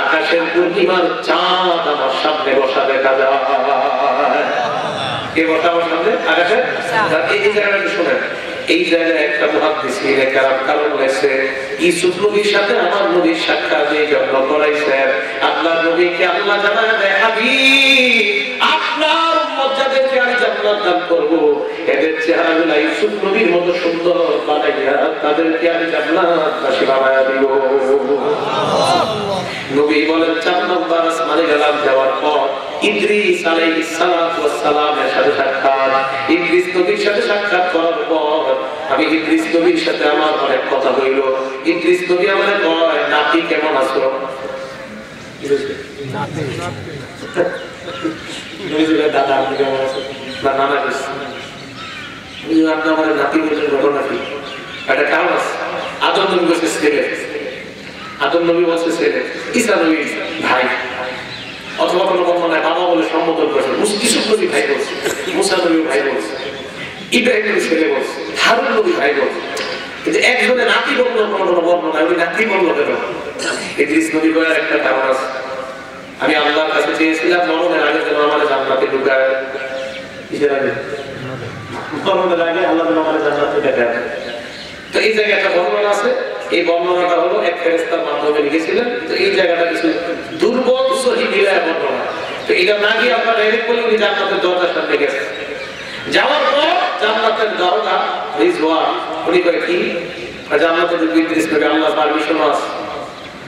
আকাশের পূর্ণিমার চাঁদ আমার সামনে বসা দেখা যায়। কে বসা আমার সামনে? আকাশে? এই জায়গাটা শুনেন। এই জায়গায় একটা মুহাদ্দিস নিয়ে কারণ ইউসুফ নবীর সাথে আমার নবীর সাক্ষাৎ এই জন্য করাইছেন। আল্লাহ নবীকে আল্লাহ জানা হাবিব আপনার উম্মতদেরকে আমি জান্নাত দান করব। এদের চেহারাগুলো ইউসুফ নবীর মতো সুন্দর বানাইয়া তাদেরকে আমি বানায়া দিব। নবী বলেন, চার নম্বর আসমানে গেলাম যাওয়ার পর সাথে আমার অনেক কথা কেমন আছো? দাদা কেমন নানা আপনি আমার নাতি বলছেন ঘটনা কি একটা কারণ আছে আদম নবী বলছে ছেলে আদম নবী বলছে ছেলে ঈসা নবী ভাই অথবা কোনো বর্ণনায় বাবা বলে সম্বোধন করেছে। ইসুফ নবী ভাই বলছে। মুসা নবী ভাই বলছে। ইব্রাহিম নবী ছেলে বলছে। হারুন নবী ভাই বলছে। কিন্তু একজনে নাতি বলল কোনো কোনো বর্ণনায় ওই নাতি বলল কেন? ইদ্রিস নবী বলার একটা কারণ আছে আমি আল্লাহর কাছে চেয়েছিলাম, মরণের আগে যেন আমার জান্নাতে ঢুকায়। আগে? মরণের আগে আল্লাহ আমার জান্নাতে ঢুকায় তো এই জায়গায় একটা বর্ণনা আছে। এই বর্ণনাটা হলো এক ফেরেস্তার মাধ্যমে লিখেছিলেন। তো এই জায়গাটা কিছু দুর্বল, সহি মিলায় বর্ণনা। তো এটা না গিয়ে আপনার ডাইরেক্ট বলে উনি জান্নাতের দরজার সামনে গেছে। যাওয়ার পর জান্নাতের দরজা রিজওয়ান। উনি কয়, কি? জান্নাতের বিদ্রিস করে আল্লাহ পারমিশন আছে।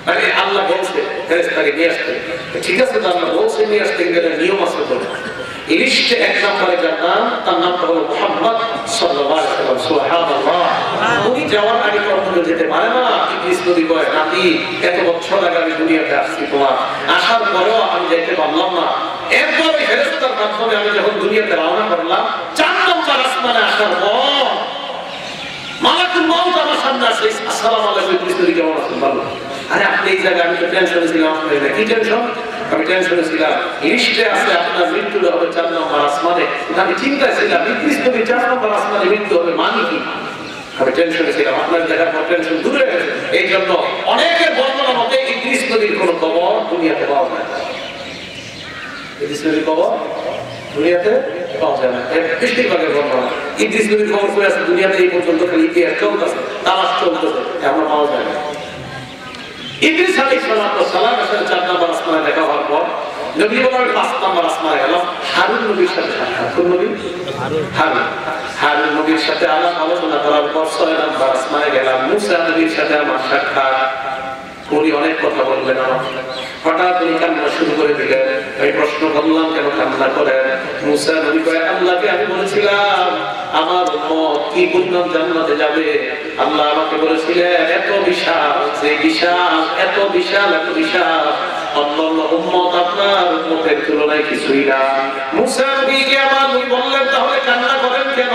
মানে আল্লাহ বলছে ফেরেস্তাকে নিয়ে আসতে। ঠিক আছে, তো আল্লাহ বলছে, নিয়ে আসতে গেলে নিয়ম আছে তো এই লিস্টে এক নম্বরে যার নাম, তার নামটা হলো মোহাম্মদ যেতে পারে না? নাতি, এত আমি দুনিয়াতে আসছি তোমার। আসার আমি যেতে পারলাম না। এরপর আমি যখন দুনিয়াতে রওনা করলাম চার নম্বর আসমানে আসার পর মালাকুল মাউত আমার সামনে আসে, আসসালামু আলাইকুম ইবলিস নবী কেমন ভালো আরে আপনি এই জায়গায় আমি টেনশনে ছিলাম আপনার কি টেনশন আমি টেনশনে ছিলাম। লিস্টে আছে আপনার মৃত্যু হবে চার নম্বর আসমানে। আমি চিন্তায় ছিলাম নবী চার নম্বর আসমানে মৃত্যু হবে মানে কি? আমি টেনশনে ছিলাম আপনার পর টেনশন দূরে গেছে এই জন্য অনেকের বর্ণনা মতে ইদ্রিস নদীর কোন খবর দুনিয়াতে পাওয়া যায় না। ইদ্রিস নদীর খবর দুনিয়াতে পাওয়া যায় না। বেশিরভাগের বর্ণনা। ইদ্রিস নদীর খবর করে আছে দুনিয়াতে এই পর্যন্ত খালি ইতিহাস চলতেছে তালাশ চলতেছে এমন পাওয়া যায় না। ইদ্রিস ওয়াস সালাম সাথে চার নম্বর আসমানে দেখা হওয়ার পর নবী বলার পাঁচ নম্বর আসমানে গেল হারুন নবীর সাথে সাক্ষাৎ কোন নবী? হারুন। হারুন নবীর সাথে আলাপ আলোচনা করার পর ছয় নম্বর আসমানে গেলাম। মুসা নবীর সাথে আমার সাক্ষাৎ। উনি অনেক কথা বললেন আমার। হঠাৎ উনি কান্না শুরু করে দিলেন। আমি প্রশ্ন করলাম, কেন কান্না করেন? মুসা নবী কয়, আল্লাহকে আমি বলেছিলাম, আমার উম্মত কি পরিমাণ জান্নাতে যাবে? আল্লাহ আমাকে বলেছিলেন, এত বিশাল, যে বিশাল, এত বিশাল এত বিশাল, অন্যান্য উম্মত আপনার উম্মতের তুলনায় কিছুই না। মুসা নবীকে আমার বললেন, তাহলে কান্না করেন কেন?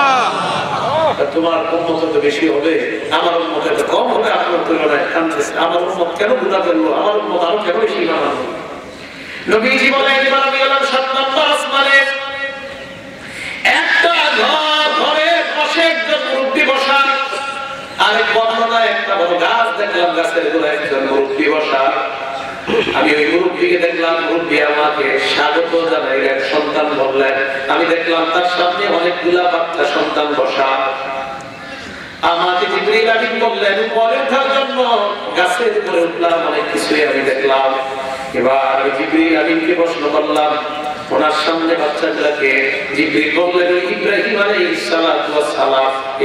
তোমার উন্মত তো বেশি হবে, আমার উন্মত তো কম হবে, আপনার তুলনায় কানতেছে আমার উন্মত কেন গুণা করল? আমার উন্মত আরও কেন বেশি বানাবো নবীজি বলেন, এবার আমি গেলাম সাত নম্বর আসমানে। একটা ঘর ঘরে বসে একজন মুরব্বী বসা আরেক বর্ণনা একটা বড় গাছ দেখলাম, গাছের গোড়ায় একজন মুরব্বী বসা আমি ওই মুরব্বীকে দেখলাম মুরব্বী আমাকে স্বাগত জানাইলেন সন্তান বললেন। আমি দেখলাম, তার সামনে অনেকগুলা বাচ্চা সন্তান বসা। আমাকে জিবরিল আমিন বললেন উপরে ওঠার জন্য গাছের উপরে উঠলাম, অনেক কিছুই আমি দেখলাম। এবার আমি জিবরিল আমিনকে প্রশ্ন করলাম ওনার সামনে বাচ্চাগুলাকে ইব্রাহিম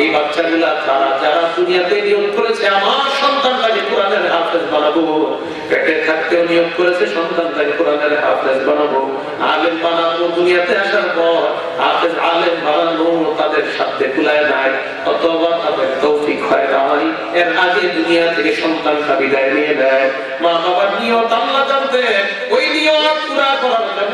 এই বাচ্চাগুলা তারা যারা দুনিয়াতে নিয়োগ করেছে, আমার সন্তানটাকে কোরআনের হাফেজ বানাবো। পেটে থাকতেও নিয়োগ করেছে, সন্তানটাকে কোরআনের হাফেজ বানাবো। আলেম বানাবো দুনিয়াতে আসার পর, হাফেজ আলেম বানানো তাদের সাথে কুলায় নাই, অথবা তাদের তৌফিক হয় নাই। এর আগে দুনিয়া থেকে সন্তানটা বিদায় নিয়ে নেয়। মা বাবার নিয়ত আল্লাহ জানতে ওই নিয়ত পুরা করার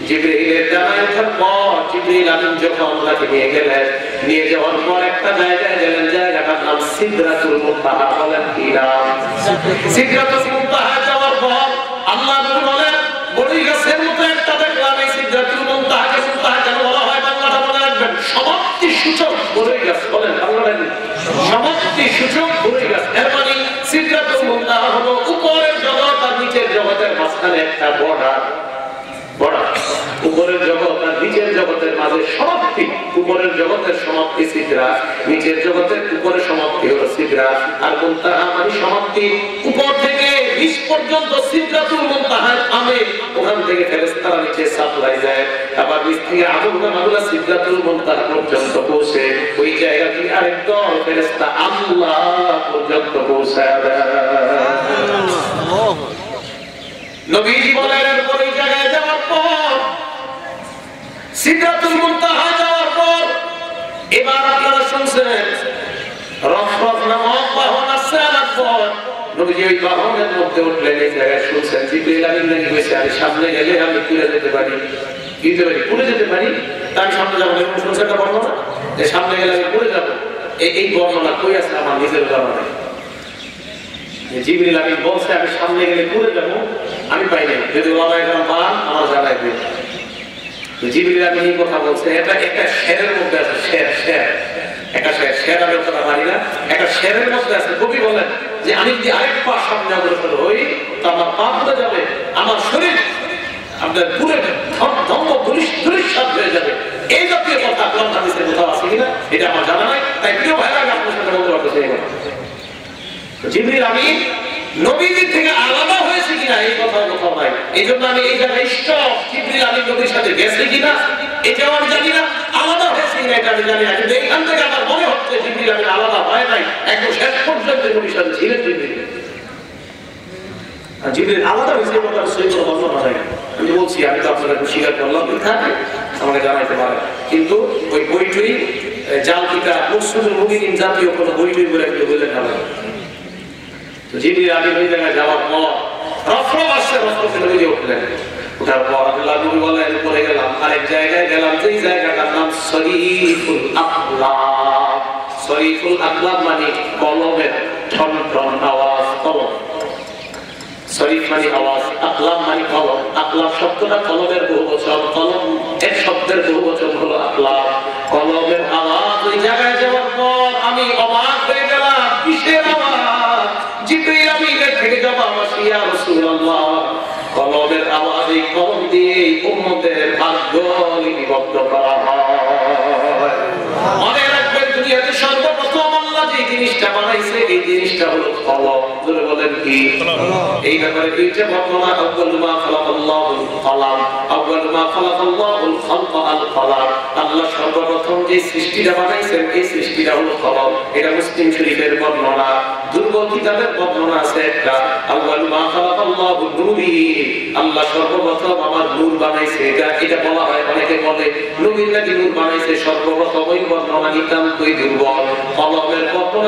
ওঠে জিবরিলের ওঠার পর জিবরিল আমিন যখন ওনাকে নিয়ে গেলেন, নিয়ে যাওয়ার পর একটা জায়গায় গেলেন, জায়গাটার নাম সিদরাতুল মুনতাহা বলেন কি নাম সিদরাতুল মুনতাহা যাওয়ার পর আল্লাহ বলেন, বড়ি গাছের মতো একটা দেখলাম, এই সিদরাতুল মুনতাহাকে মুনতাহা কেন বলা হয় বাংলাটা মনে রাখবেন? সমাপ্তি সূচক বড়ই গাছ বলেন বাংলাটা সমাপ্তি সূচক বড়ই গাছ। এর মানে সিদরাতুল মুনতাহা হলো উপরের জগৎ আর নিচের জগতের মাঝখানে একটা বর্ডার। উপরের জগৎ আর নিচের জগতের মাঝে সমাপ্তি। উপরের জগতের সমাপ্তি সিদরা নিচের জগতের উপরে সমাপ্তি হলো সিদরা আর মুনতাহা মানে সমাপ্তি। উপর থেকে নিচ পর্যন্ত সিদরাতুল মুনতাহার আমে ওখান থেকে ফেরেশতারা নিচে সাপ্লাই যায় আবার নিচ থেকে আগুন নামাগুলা সিদরাতুল মুনতাহা পর্যন্ত পৌঁছে। ওই জায়গা থেকে আরেক দল আল্লাহ পর্যন্ত পৌঁছায় নবীজি বলেন এই জায়গায় যাওয়ার পর সিদ্ধাতুল মুনতাহা যাওয়ার পর এবার আপনারা শুনছেন রফরফ নামক বাহন আসছে আনার পর। নবীজি ওই বাহনের মধ্যে উঠলেন, এই জায়গায় শুনছেন জিবরিল আমিন নাকি বসে আমি সামনে গেলে আমি তুলে যেতে পারি। যেতে পারি পুড়ে যেতে পারি, তা আমি সামনে যাব এরকম শুনছেন না বর্ণনা? যে সামনে গেলে আমি পুড়ে যাব। এই এই বর্ণনা কই আছে? আমার নিজের উদাহরণে জিবরিল আমিন বলছে, আমি সামনে গেলে পুড়ে যাব, আমি পাই নাই। যদি ওলামা একরাম পান, আমার জানাই দিন। কবি বলেন যে আমি যদি হই, তো আমার পা যাবে, আমার শরীর আপনার পুরে ধর্ম দুরিশ্বাস হয়ে যাবে। এই জাতীয় কোথাও আছে কিনা, এটা আমার জানা নাই। তাই প্রিয় ভাইরা আপনার সাথে জিবরিল আমিন নবীদের থেকে আলাদা হয়েছে কিনা এই কথা কোথাও নাই এই জন্য আমি এই জায়গায় স্টপ জিবরিল আমিন নবীর সাথে গেছে কিনা, এটাও আমি জানি না, আলাদা হয়েছে কিনা এটা আমি জানি না, কিন্তু এখান থেকে আমার মনে হচ্ছে জিবরিল আমিন আলাদা হয় নাই, একদম শেষ পর্যন্ত নবীর সাথে ছিলেন জিবরিল। জিবরিল আলাদা হয়েছে কথা করে বর্ণনা নাই আমি বলছি, আমি তো আপনারা স্বীকার করলাম থাকে আমাকে জানাইতে পারে। কিন্তু ওই বইটুই জাল কিতা মুসলিম মুমিনিন জাতীয় কোনো বইটুই বলে কেউ বললেন না জিবরিল আমিন জায়গায় যাওয়ার পর আসছে ওঠার পর গেলাম জায়গায় গেলাম, যেই জায়গাটার নাম শরীফুল আকলাম শরীফুল আকলাম মানে কলমের ঠন ঠন আওয়াজ, কলম। শরীফ মানে আওয়াজ আকলাম মানে কলম। আকলাম শব্দটা কলমের বহু বচন কলম এক শব্দের বহু বচন হলো আকলাম কলমের আওয়াজ ওই জায়গায় যাওয়ার পর আমি অবাক হয়ে গেলাম, কিসের আওয়াজ? জিবরিল আমিনের থেকে জবাব আসি, ইয়া রাসূলুল্লাহ। কলমের আওয়াজ কলম দিয়ে উম্মতের ভাগ্য লিপিবদ্ধ করা হয়। জিনিসটা বানাইছে, এই জিনিসটা হলো কলম। ধরে বলেন কি? এই ব্যাপারে দুইটা বর্ণনা, আউয়াল মা খালাকাল্লাহুল কলাম। মা খালাকাল্লাহুল খালক আল কলাম। আল্লাহ সর্বপ্রথম যে সৃষ্টিটা বানাইছেন, এই সৃষ্টিটা হলো কলম। এটা মুসলিম শরীফের বর্ণনা। দুর্বল কিতাবের বর্ণনা আছে একটা। মা নূরি আল্লাহ সর্বপ্রথম আমার নূর বানাইছে। এটা এটা বলা হয়, অনেকে বলে নবীর নাকি নূর বানাইছে। সর্বপ্রথম ওই বর্ণনা দুর্বল। কলমের বর্ণনা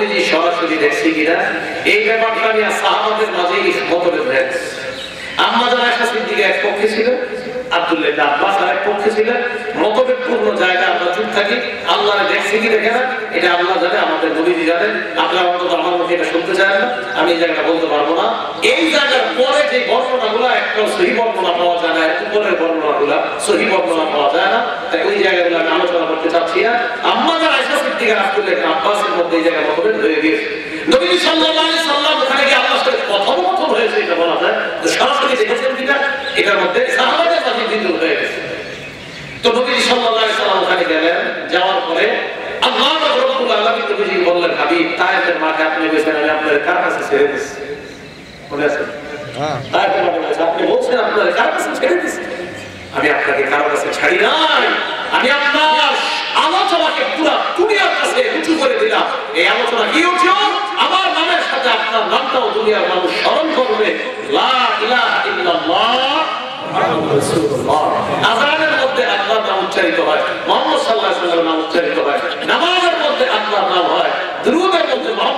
নবীজি সরাসরি দেখছি কিনা? এই ব্যাপারটা সাহাবাদের মাঝে সিদ্দিকা এক পক্ষে ছিলেন জায়গা আমরা আলোচনা করতে চাচ্ছি না। আয়সা সিদ্দিকা আব্দুল্লাহ ইবনে আব্বাসের মধ্যে এই জায়গা মতভেদ হয়ে গিয়েছে নবী সাল্লাল্লাহু আলাইহি সাল্লাম ওখানে গিয়ে আল্লাহর সাথে কথোপকথন হয়েছে এটা বলা যায়। তো সরাসরি দেখেছেন কিনা? এটার মধ্যে সাহাবাদের মাঝে বিদ্যুৎ হয়ে গেছে। তো নবী সাল্লাল্লাহু আলাইহি সাল্লাম ওখানে গেলেন যাওয়ার পরে আল্লাহ রাব্বুল আলামিন নবীজি বললেন হাবিব তায়েফের মাঠে আপনি বলেছেন আমি আপনার কার কাছে ছেড়ে দিচ্ছি? আছে? হ্যাঁ। তায়েফের মাঠে আপনি বলছেন আপনার কার কাছে ছেড়ে দিচ্ছি? আমি আপনাকে কারও কাছে ছাড়ি নাই। আমি আপনার আলোচনাকে পুরো দুনিয়ার কাছে উঁচু করে দিলাম। এই আলোচনা কি উঠো আমার নামের সাথে আপনার নামটাও দুনিয়ার মানুষ স্মরণ করবে। লা ইলাহা ইল্লাল্লাহ মধ্যে আল্লাহর নাম উচ্চারিত হয়, মোহাম্মদ সাল্লাল্লাহু আলাইহি নাম উচ্চারিত হয়। নামাজের মধ্যে আল্লাহর নাম হয়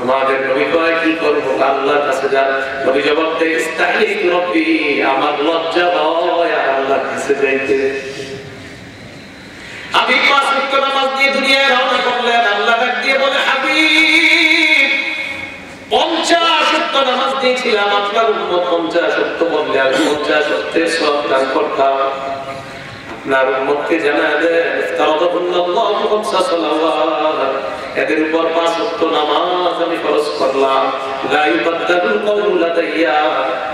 আমাদের নবী কয়, কি করব? আল্লাহর কাছে যান। নবী আমার লজ্জা হয় আর আল্লাহর কাছে যাইতে। দিয়ে দুনিয়ায় রওনা করলেন আল্লাহ দিয়ে বলে নামাজ দিয়েছিলাম আপনার উম্মত পঞ্চাশ ওয়াক্ত বললে পঞ্চাশ ওয়াক্তের সব দান করতাম। আপনার উম্মতকে জানা দেন এদের উপর পাঁচ ওয়াক্ত নামাজ আমি ফরজ করলাম।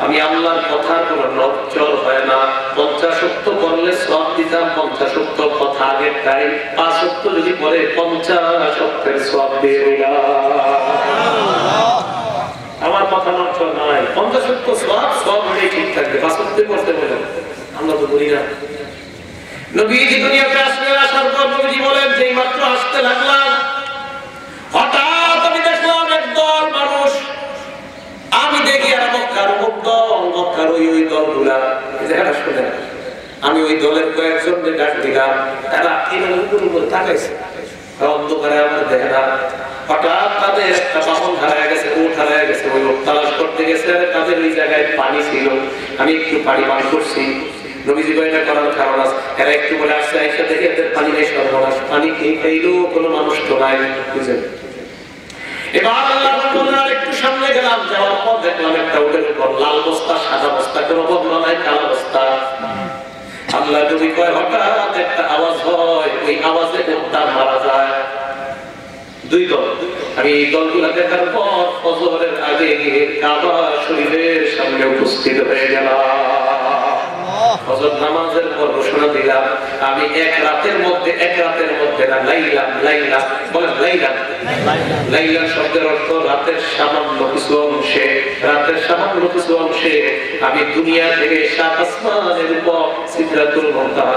আমি আল্লাহর কথার কোনো হয় না। পঞ্চাশ ওয়াক্ত করলে সব দিতাম, পঞ্চাশ কথা আগের তাই। পাঁচ ওয়াক্ত যদি পরে পঞ্চাশ সব দিয়ে আমার কথা নড়চড় নয় ওয়াক্ত সব সব হলেই ঠিক থাকবে। ওয়াক্ত করতে বলে আমরা তো বলি না। নবীজি দুনিয়াতে আসলেন আসার পর নবীজি বলেন যে মাত্র আসতে লাগলাম, হঠাৎ আমি দেখলাম একদল মানুষ। আমি দেখি আর মক্কার অমুক মক্কার ওই ওই দলগুলা। এই জায়গাটা শুনে আমি ওই দলের কয়েকজনকে ডাক দিলাম। তারা এভাবে উপর উপর তাকাইছে। অন্ধকারে আমার দেখে না। হঠাৎ তাদের একটা বাহন হারায় গেছে উঠ হারায় গেছে, ওই লোক তালাশ করতে গেছে, তাদের ওই জায়গায় পানি ছিল। আমি একটু পানি পান করছি আল্লাহ হঠাৎ একটা আওয়াজ হয়, ওই আওয়াজে মারা যায়। দুই দল। আমি এই দলগুলা দেখার পর ফজরের আগে গিয়ে কাবা শরীফের সামনে উপস্থিত হয়ে গেলাম। আমি রাতের অংশে রাতের অংশে আমি দুনিয়া থেকে সাত আসমানের উপর সিদরাতুল মুনতাহা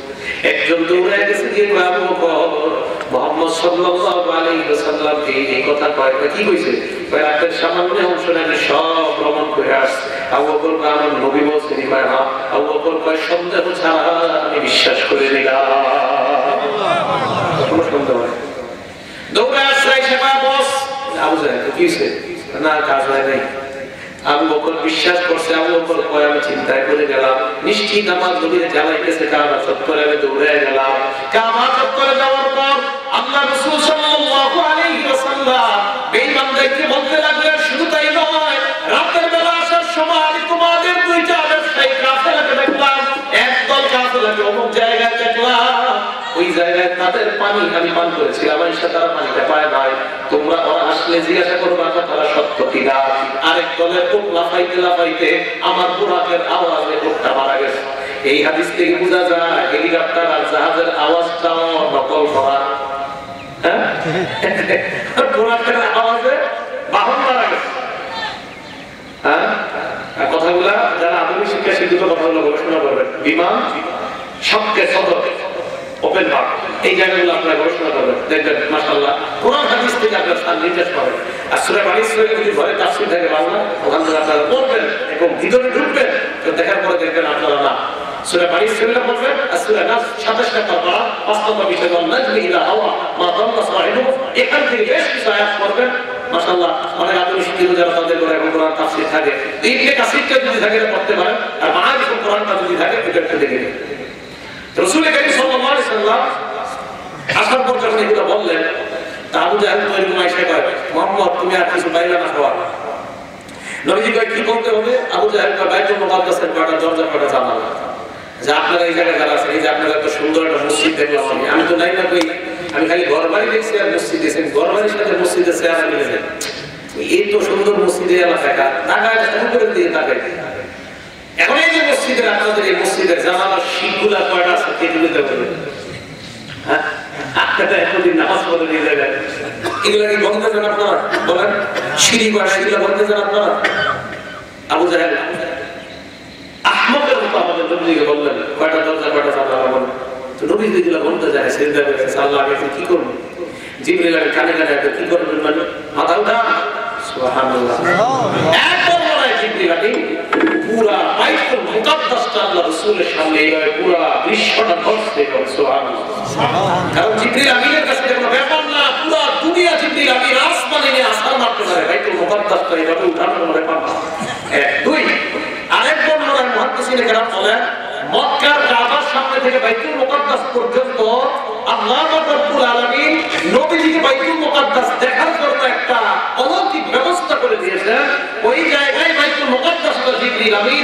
একজন দৌড়ে গেছে যে মোহাম্মদ সাল্লাল্লাহু আলাইহি ওয়াসাল্লাম এই কথা কয়? কি কইছে? কয় সামান্য অংশ সব ভ্রমণ করে আসছে। আবু বকর কয়, আমার নবী হ্যাঁ। আবু বকর কয়, সন্দেহ ছাড়া আমি বিশ্বাস করে নিলাম। দৌড়ে আসছে বস। আবু জাহেল কি না, কাজ হয় নাই। আবু বকর বিশ্বাস করছে, আবু বকর কয় আমি চিন্তায় করে গেলাম। নিশ্চিত আমার নবীর জ্বালাইতেছে কাবা চত্বরে আমি দৌড়ে গেলাম। কাবা চত্বরে যাওয়ার পর আল্লাহ রাসূল সাল্লাল্লাহু আলাইহি ওয়াসাল্লাম বলতে লাগলেন, শুধু তাই নয়, রাতের বেলা আসার সময় আমি তোমাদের দুইটা ব্যবসায়ী কাফেলাকে দেখলাম। একদল কাফেলাকে অমুক তাদের পানি আমি পান করেছিলাম আইসা তারা পানিটা পায় নাই। তোমরা ওরা আসলে জিজ্ঞাসা করবা যে তারা সত্য কিনা? আরেক দলের বুক লাফাইতে লাফাইতে আমার বুড়াকের আওয়াজে বুকটা মারা গেছে। এই হাদিস থেকে বোঝা যায়, হেলিকপ্টার আর জাহাজের আওয়াজটাও নকল করা। হ্যাঁ? হ্যাঁ? বিমান সবকে সদর। ওপেন হার্ট এই জায়গাগুলো আপনারা গবেষণা করবেন। দেখবেন, মাশাআল্লাহ, কোরআন, হাদিস থেকে আপনারা স্থান নির্দেশ পাবেন। আর সূরা বানী সূরা যদি ঘরে তাফসীর থাকে বাংলা ওখান থেকে আপনারা পড়বেন এবং ভিতরে ঢুকবেন, তো দেখার পরে দেখবেন আপনারা না। আর সূরা নাস 27 টা পারা, বাস্তব বিষয় নাজমি ইলা হাওয়া মা সাহিবু এখান থেকে বেশ কিছু আয়াত পড়বেন। মাশাআল্লাহ, অনেক আধুনিক শিক্ষিত যারা তাদের করে এখন কোরআন তাফসীর থাকে। ইবনে কাসিরটা যদি থাকে পড়তে পারেন, আর মাআরিফ কোরআনটা যদি থাকে দেখে রসুল করিম সাল্লাল্লাহু আলাইহি সাল্লাম আসার পর যখন এগুলো বললেন, তা আবু জাহেল তো এরকম আইসা কয়, মোহাম্মদ, তুমি আর কিছু বাইরে না খাওয়া। নবীজি কয়, কি বলতে হবে? আবু জাহেল কয়, বাইতুল মুকাদ্দাসের কয়টা দরজা, কয়টা জানালা? যে আপনারা এই জায়গায় যারা আছেন, এই যে আপনারা এত সুন্দর একটা মসজিদ দেখলাম আমি। আমি তো নাই না কই, আমি খালি ঘর বাড়ি দেখছি আর মসজিদ দেখছি। ঘর বাড়ির সাথে মসজিদের চেহারা মিলে যায় এই তো সুন্দর মসজিদে এলাকা টাকা শুরু করে দিয়ে তাকে এখন এই যে মসজিদের আপনাদের এই মসজিদের জানালার শিখগুলা কয়টা আছে কে দিতে পারবে হ্যাঁ? এতদিন নামাজ পড়ে নিয়ে যাবেন এগুলো কি বন্ধ করেন আপনারা? বলেন। সিঁড়ি বা এগুলো বন্ধ করেন আপনারা? আবু জাহেল। আহমদের মতো আমাদের নবীজিকে বললেন কয়টা দরজা কয়টা বলেন যায় আল্লাহ আমি এখন কি করব? জিবরিল আমি কানে কানে কি করবেন মানে মাথা উঠা সুবহানাল্লাহ। আমি পুরা বাইতুল মুকাদ্দাসটা আল্লাহ রাসূলের সামনে এইভাবে পুরা বিশ্বটা ধরতে করে সুবহানাল্লাহ। কারণ জিবরিল আমিনের কাছে কোনো ব্যাপার না পুরা দুনিয়া জিবরিল আমিন আসমানে নিয়ে আসার মারতে পারে বাইতুল মুকাদ্দাসটা এইভাবে উঠানোর কোনো ব্যাপার না। এক দুই আরেক বর্ণনায় মুহাদ্দিসিনে কেরাম বলেন মক্কার কাবার সামনে থেকে বাইতুল মুকাদ্দাস পর্যন্ত আল্লাহ রাব্বুল আলামিন নবীজিকে বাইতুল মুকাদ্দাস দেখার জন্য একটা অলৌকিক ব্যবস্থা করে দিয়েছেন ওই জায়গায় বাইতুল মুকাদ্দাসটা জিবরিল আমিন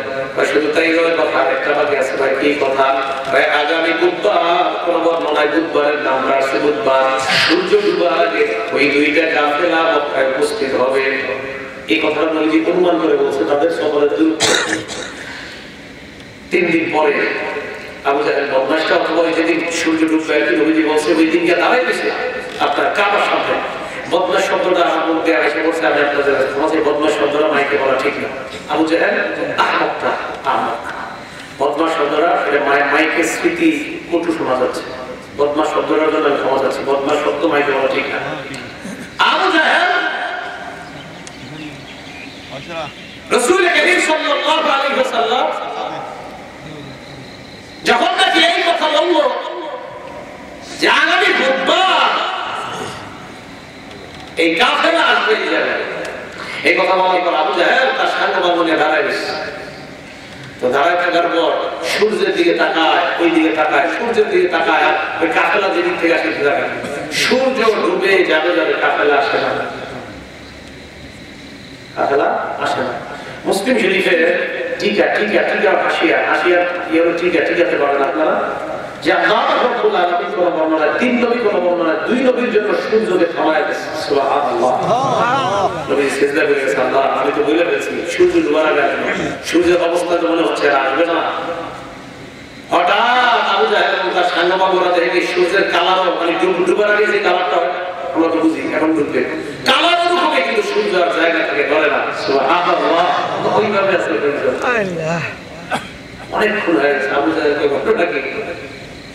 শুধু তাই নয়, কথা একটা বাকি আছে, ভাই, কি কথা? ভাই, আগামী বুধবার, কোন বর্ণনায় বুধবারের নাম আসছে বুধবার, সূর্য ডুবার আগে ওই দুইটা কাফেলা মক্কায় উপস্থিত হবে। এই কথাটা নবীজি অনুমান করে বলছে, তাদের সকলের তিন দিন পরে আবু জাহেল বদমাসটা অথবা ওই যেদিন সূর্য ডুববে আর কি নবীজি বলছে, ওই দিন গিয়ে দাঁড়াই গেছে আপনার কাবার সামনে। শব্দটা আমার বলছে আমি আপনাদের সমাজে মাইকে বলা ঠিক না। আবু জাহেল আহমকটা আহমক বদমাস শব্দটা এটা মায়ের মাইকে স্মৃতি কটু শোনা যাচ্ছে। জন্য আমি ক্ষমা যাচ্ছি শব্দ মাইকে বলা ঠিক না। আবু জাহেল, রসুল সাল্লাল্লাহু আলাইহি ওয়াসাল্লাম যখন নাকি এই কথা বলল যে আগামী বুধবার এই কাফেলা আসবে এই জায়গায়। এই কথা বলার পর আবু জাহেল তার সাঙ্গ বাবনে দাঁড়ায় তো দাঁড়ায় থাকার পর সূর্যের দিকে তাকায়, ওই দিকে তাকায়, সূর্যের দিকে তাকায়, ওই কাফেলা যেদিক থেকে আসে তাকায়। সূর্য ডুবে যাবে যাবে কাফেলা আসে না। কাফেলা আসে না। মুসলিম শরীফে টিকা টিকা টিকা হাসিয়া হাসিয়া ইয়ে টিকা, টিকাতে পারেন আপনারা? যে আল্লাহ রাব্বুল আলামিন কোন বর্ণনায় তিন নবী কোন বর্ণনায় দুই নবীর জন্য সূর্যকে থামায় দিয়েছে। সুবহানাল্লাহ। নবী সিজদা করে গেছে আল্লাহ আমি তো বলে ফেলছি সূর্য ডুবার আগে সূর্যের অবস্থা তো মনে হচ্ছে আসবে না। হঠাৎ আবু জাহেল এবং তার সাঙ্গবাবুরা দেখে সূর্যের কালারও মানে ডুবার আগে যে কালারটা হয় আমরা তো বুঝি এখন ডুববে। কালার অনুভবে কিন্তু সূর্য আর জায়গা থেকে ধরে না। সুবহানাল্লাহ। ওইভাবে আছে সূর্য। অনেকক্ষণ হয়ে গেছে আবু জাহেল কই কি?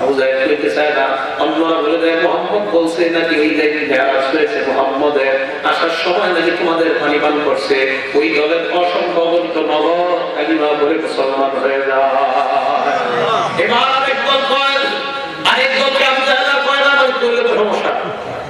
আবু জাহেল কইতে চায় না অন্যরা বলে দেয় মোহাম্মদ বলছে নাকি ওই জায়গায় মেয়ারাজ হয়েছে মোহাম্মদের আসার সময় নাকি তোমাদের পানি পান করছে ওই দলের অসংখ্য অগণিত নগর কালিমা বলে মুসলমান হয়ে যায়। এবার আরেক দল কয় আরেক দলকে আবু জাহেল কয় না করলে তো সমস্যা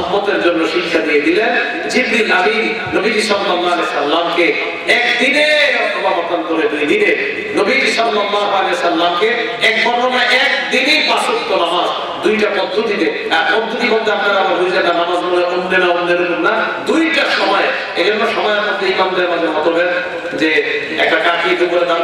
উম্মতের জন্য শিক্ষা দিয়ে দিলেন। জিবরিল আমিন নবীজি সাল্লামকে একদিনে মতান্তরে দুই দিনে নবীজি সাল্লাল্লাহু আলাইহি সাল্লামকে এক ওয়াক্ত নামাজ দুইটা পদ্ধতিতে। পদ্ধতি বলতে আপনারা বুঝে না, নামাজ অন্য না না, দুইটা সময়। এই জন্য ইমামদের মাঝে মতভেদ যে একটা কাঠি দুপুরে দান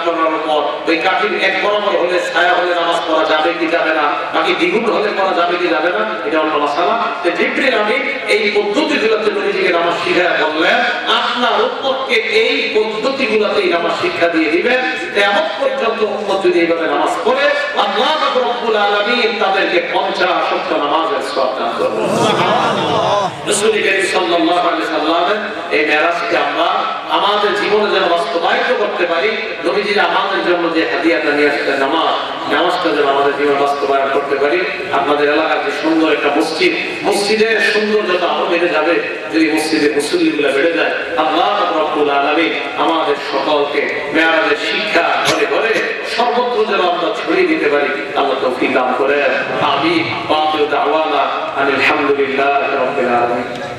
পর, ওই কাঠির এক বরাবর হলে ছায়া হলে নামাজ পড়া যাবে কি যাবে না, বাকি দ্বিগুণ হলে পড়া যাবে কি যাবে না, এটা অন্য মশালা। তো জিব্রিল আমি এই পদ্ধতিগুলোতে নবীজিকে নামাজ শিখায় বললেন, আপনার উম্মতকে এই পদ্ধতিগুলোতেই নামাজ শিক্ষা দিয়ে দিবেন। এমন পর্যন্ত উম্মত যদি এইভাবে নামাজ পড়ে আল্লাহ রব্বুল আলমিন তাদেরকে পঞ্চাশ সত্য নামাজের সব দান করবেন। রাসূল করিম আলাইহি সাল্লামের এই মেরাজকে আমরা আমাদের জীবনে যেন বাস্তবায়িত করতে পারি নবীজি আমাদের জন্য যে হাদিয়াটা নিয়ে আসলেন নামাজ, নামাজটা যেন আমাদের জীবনে বাস্তবায়ন করতে পারি। আপনাদের এলাকার যে সুন্দর একটা মসজিদ, মসজিদের সৌন্দর্যতা আরও বেড়ে যাবে যদি মসজিদে মুসল্লিগুলো বেড়ে যায়। আল্লাহ রব্বুল আলামিন আমাদের সকলকে মেয়ারাজের শিক্ষা ঘরে ঘরে সর্বত্র যেন আমরা ছড়িয়ে দিতে পারি। আল্লাহ তৌফিক দান করে আমি বাতিল দাওয়ানা আলহামদুলিল্লাহ রাব্বিল আলামিন।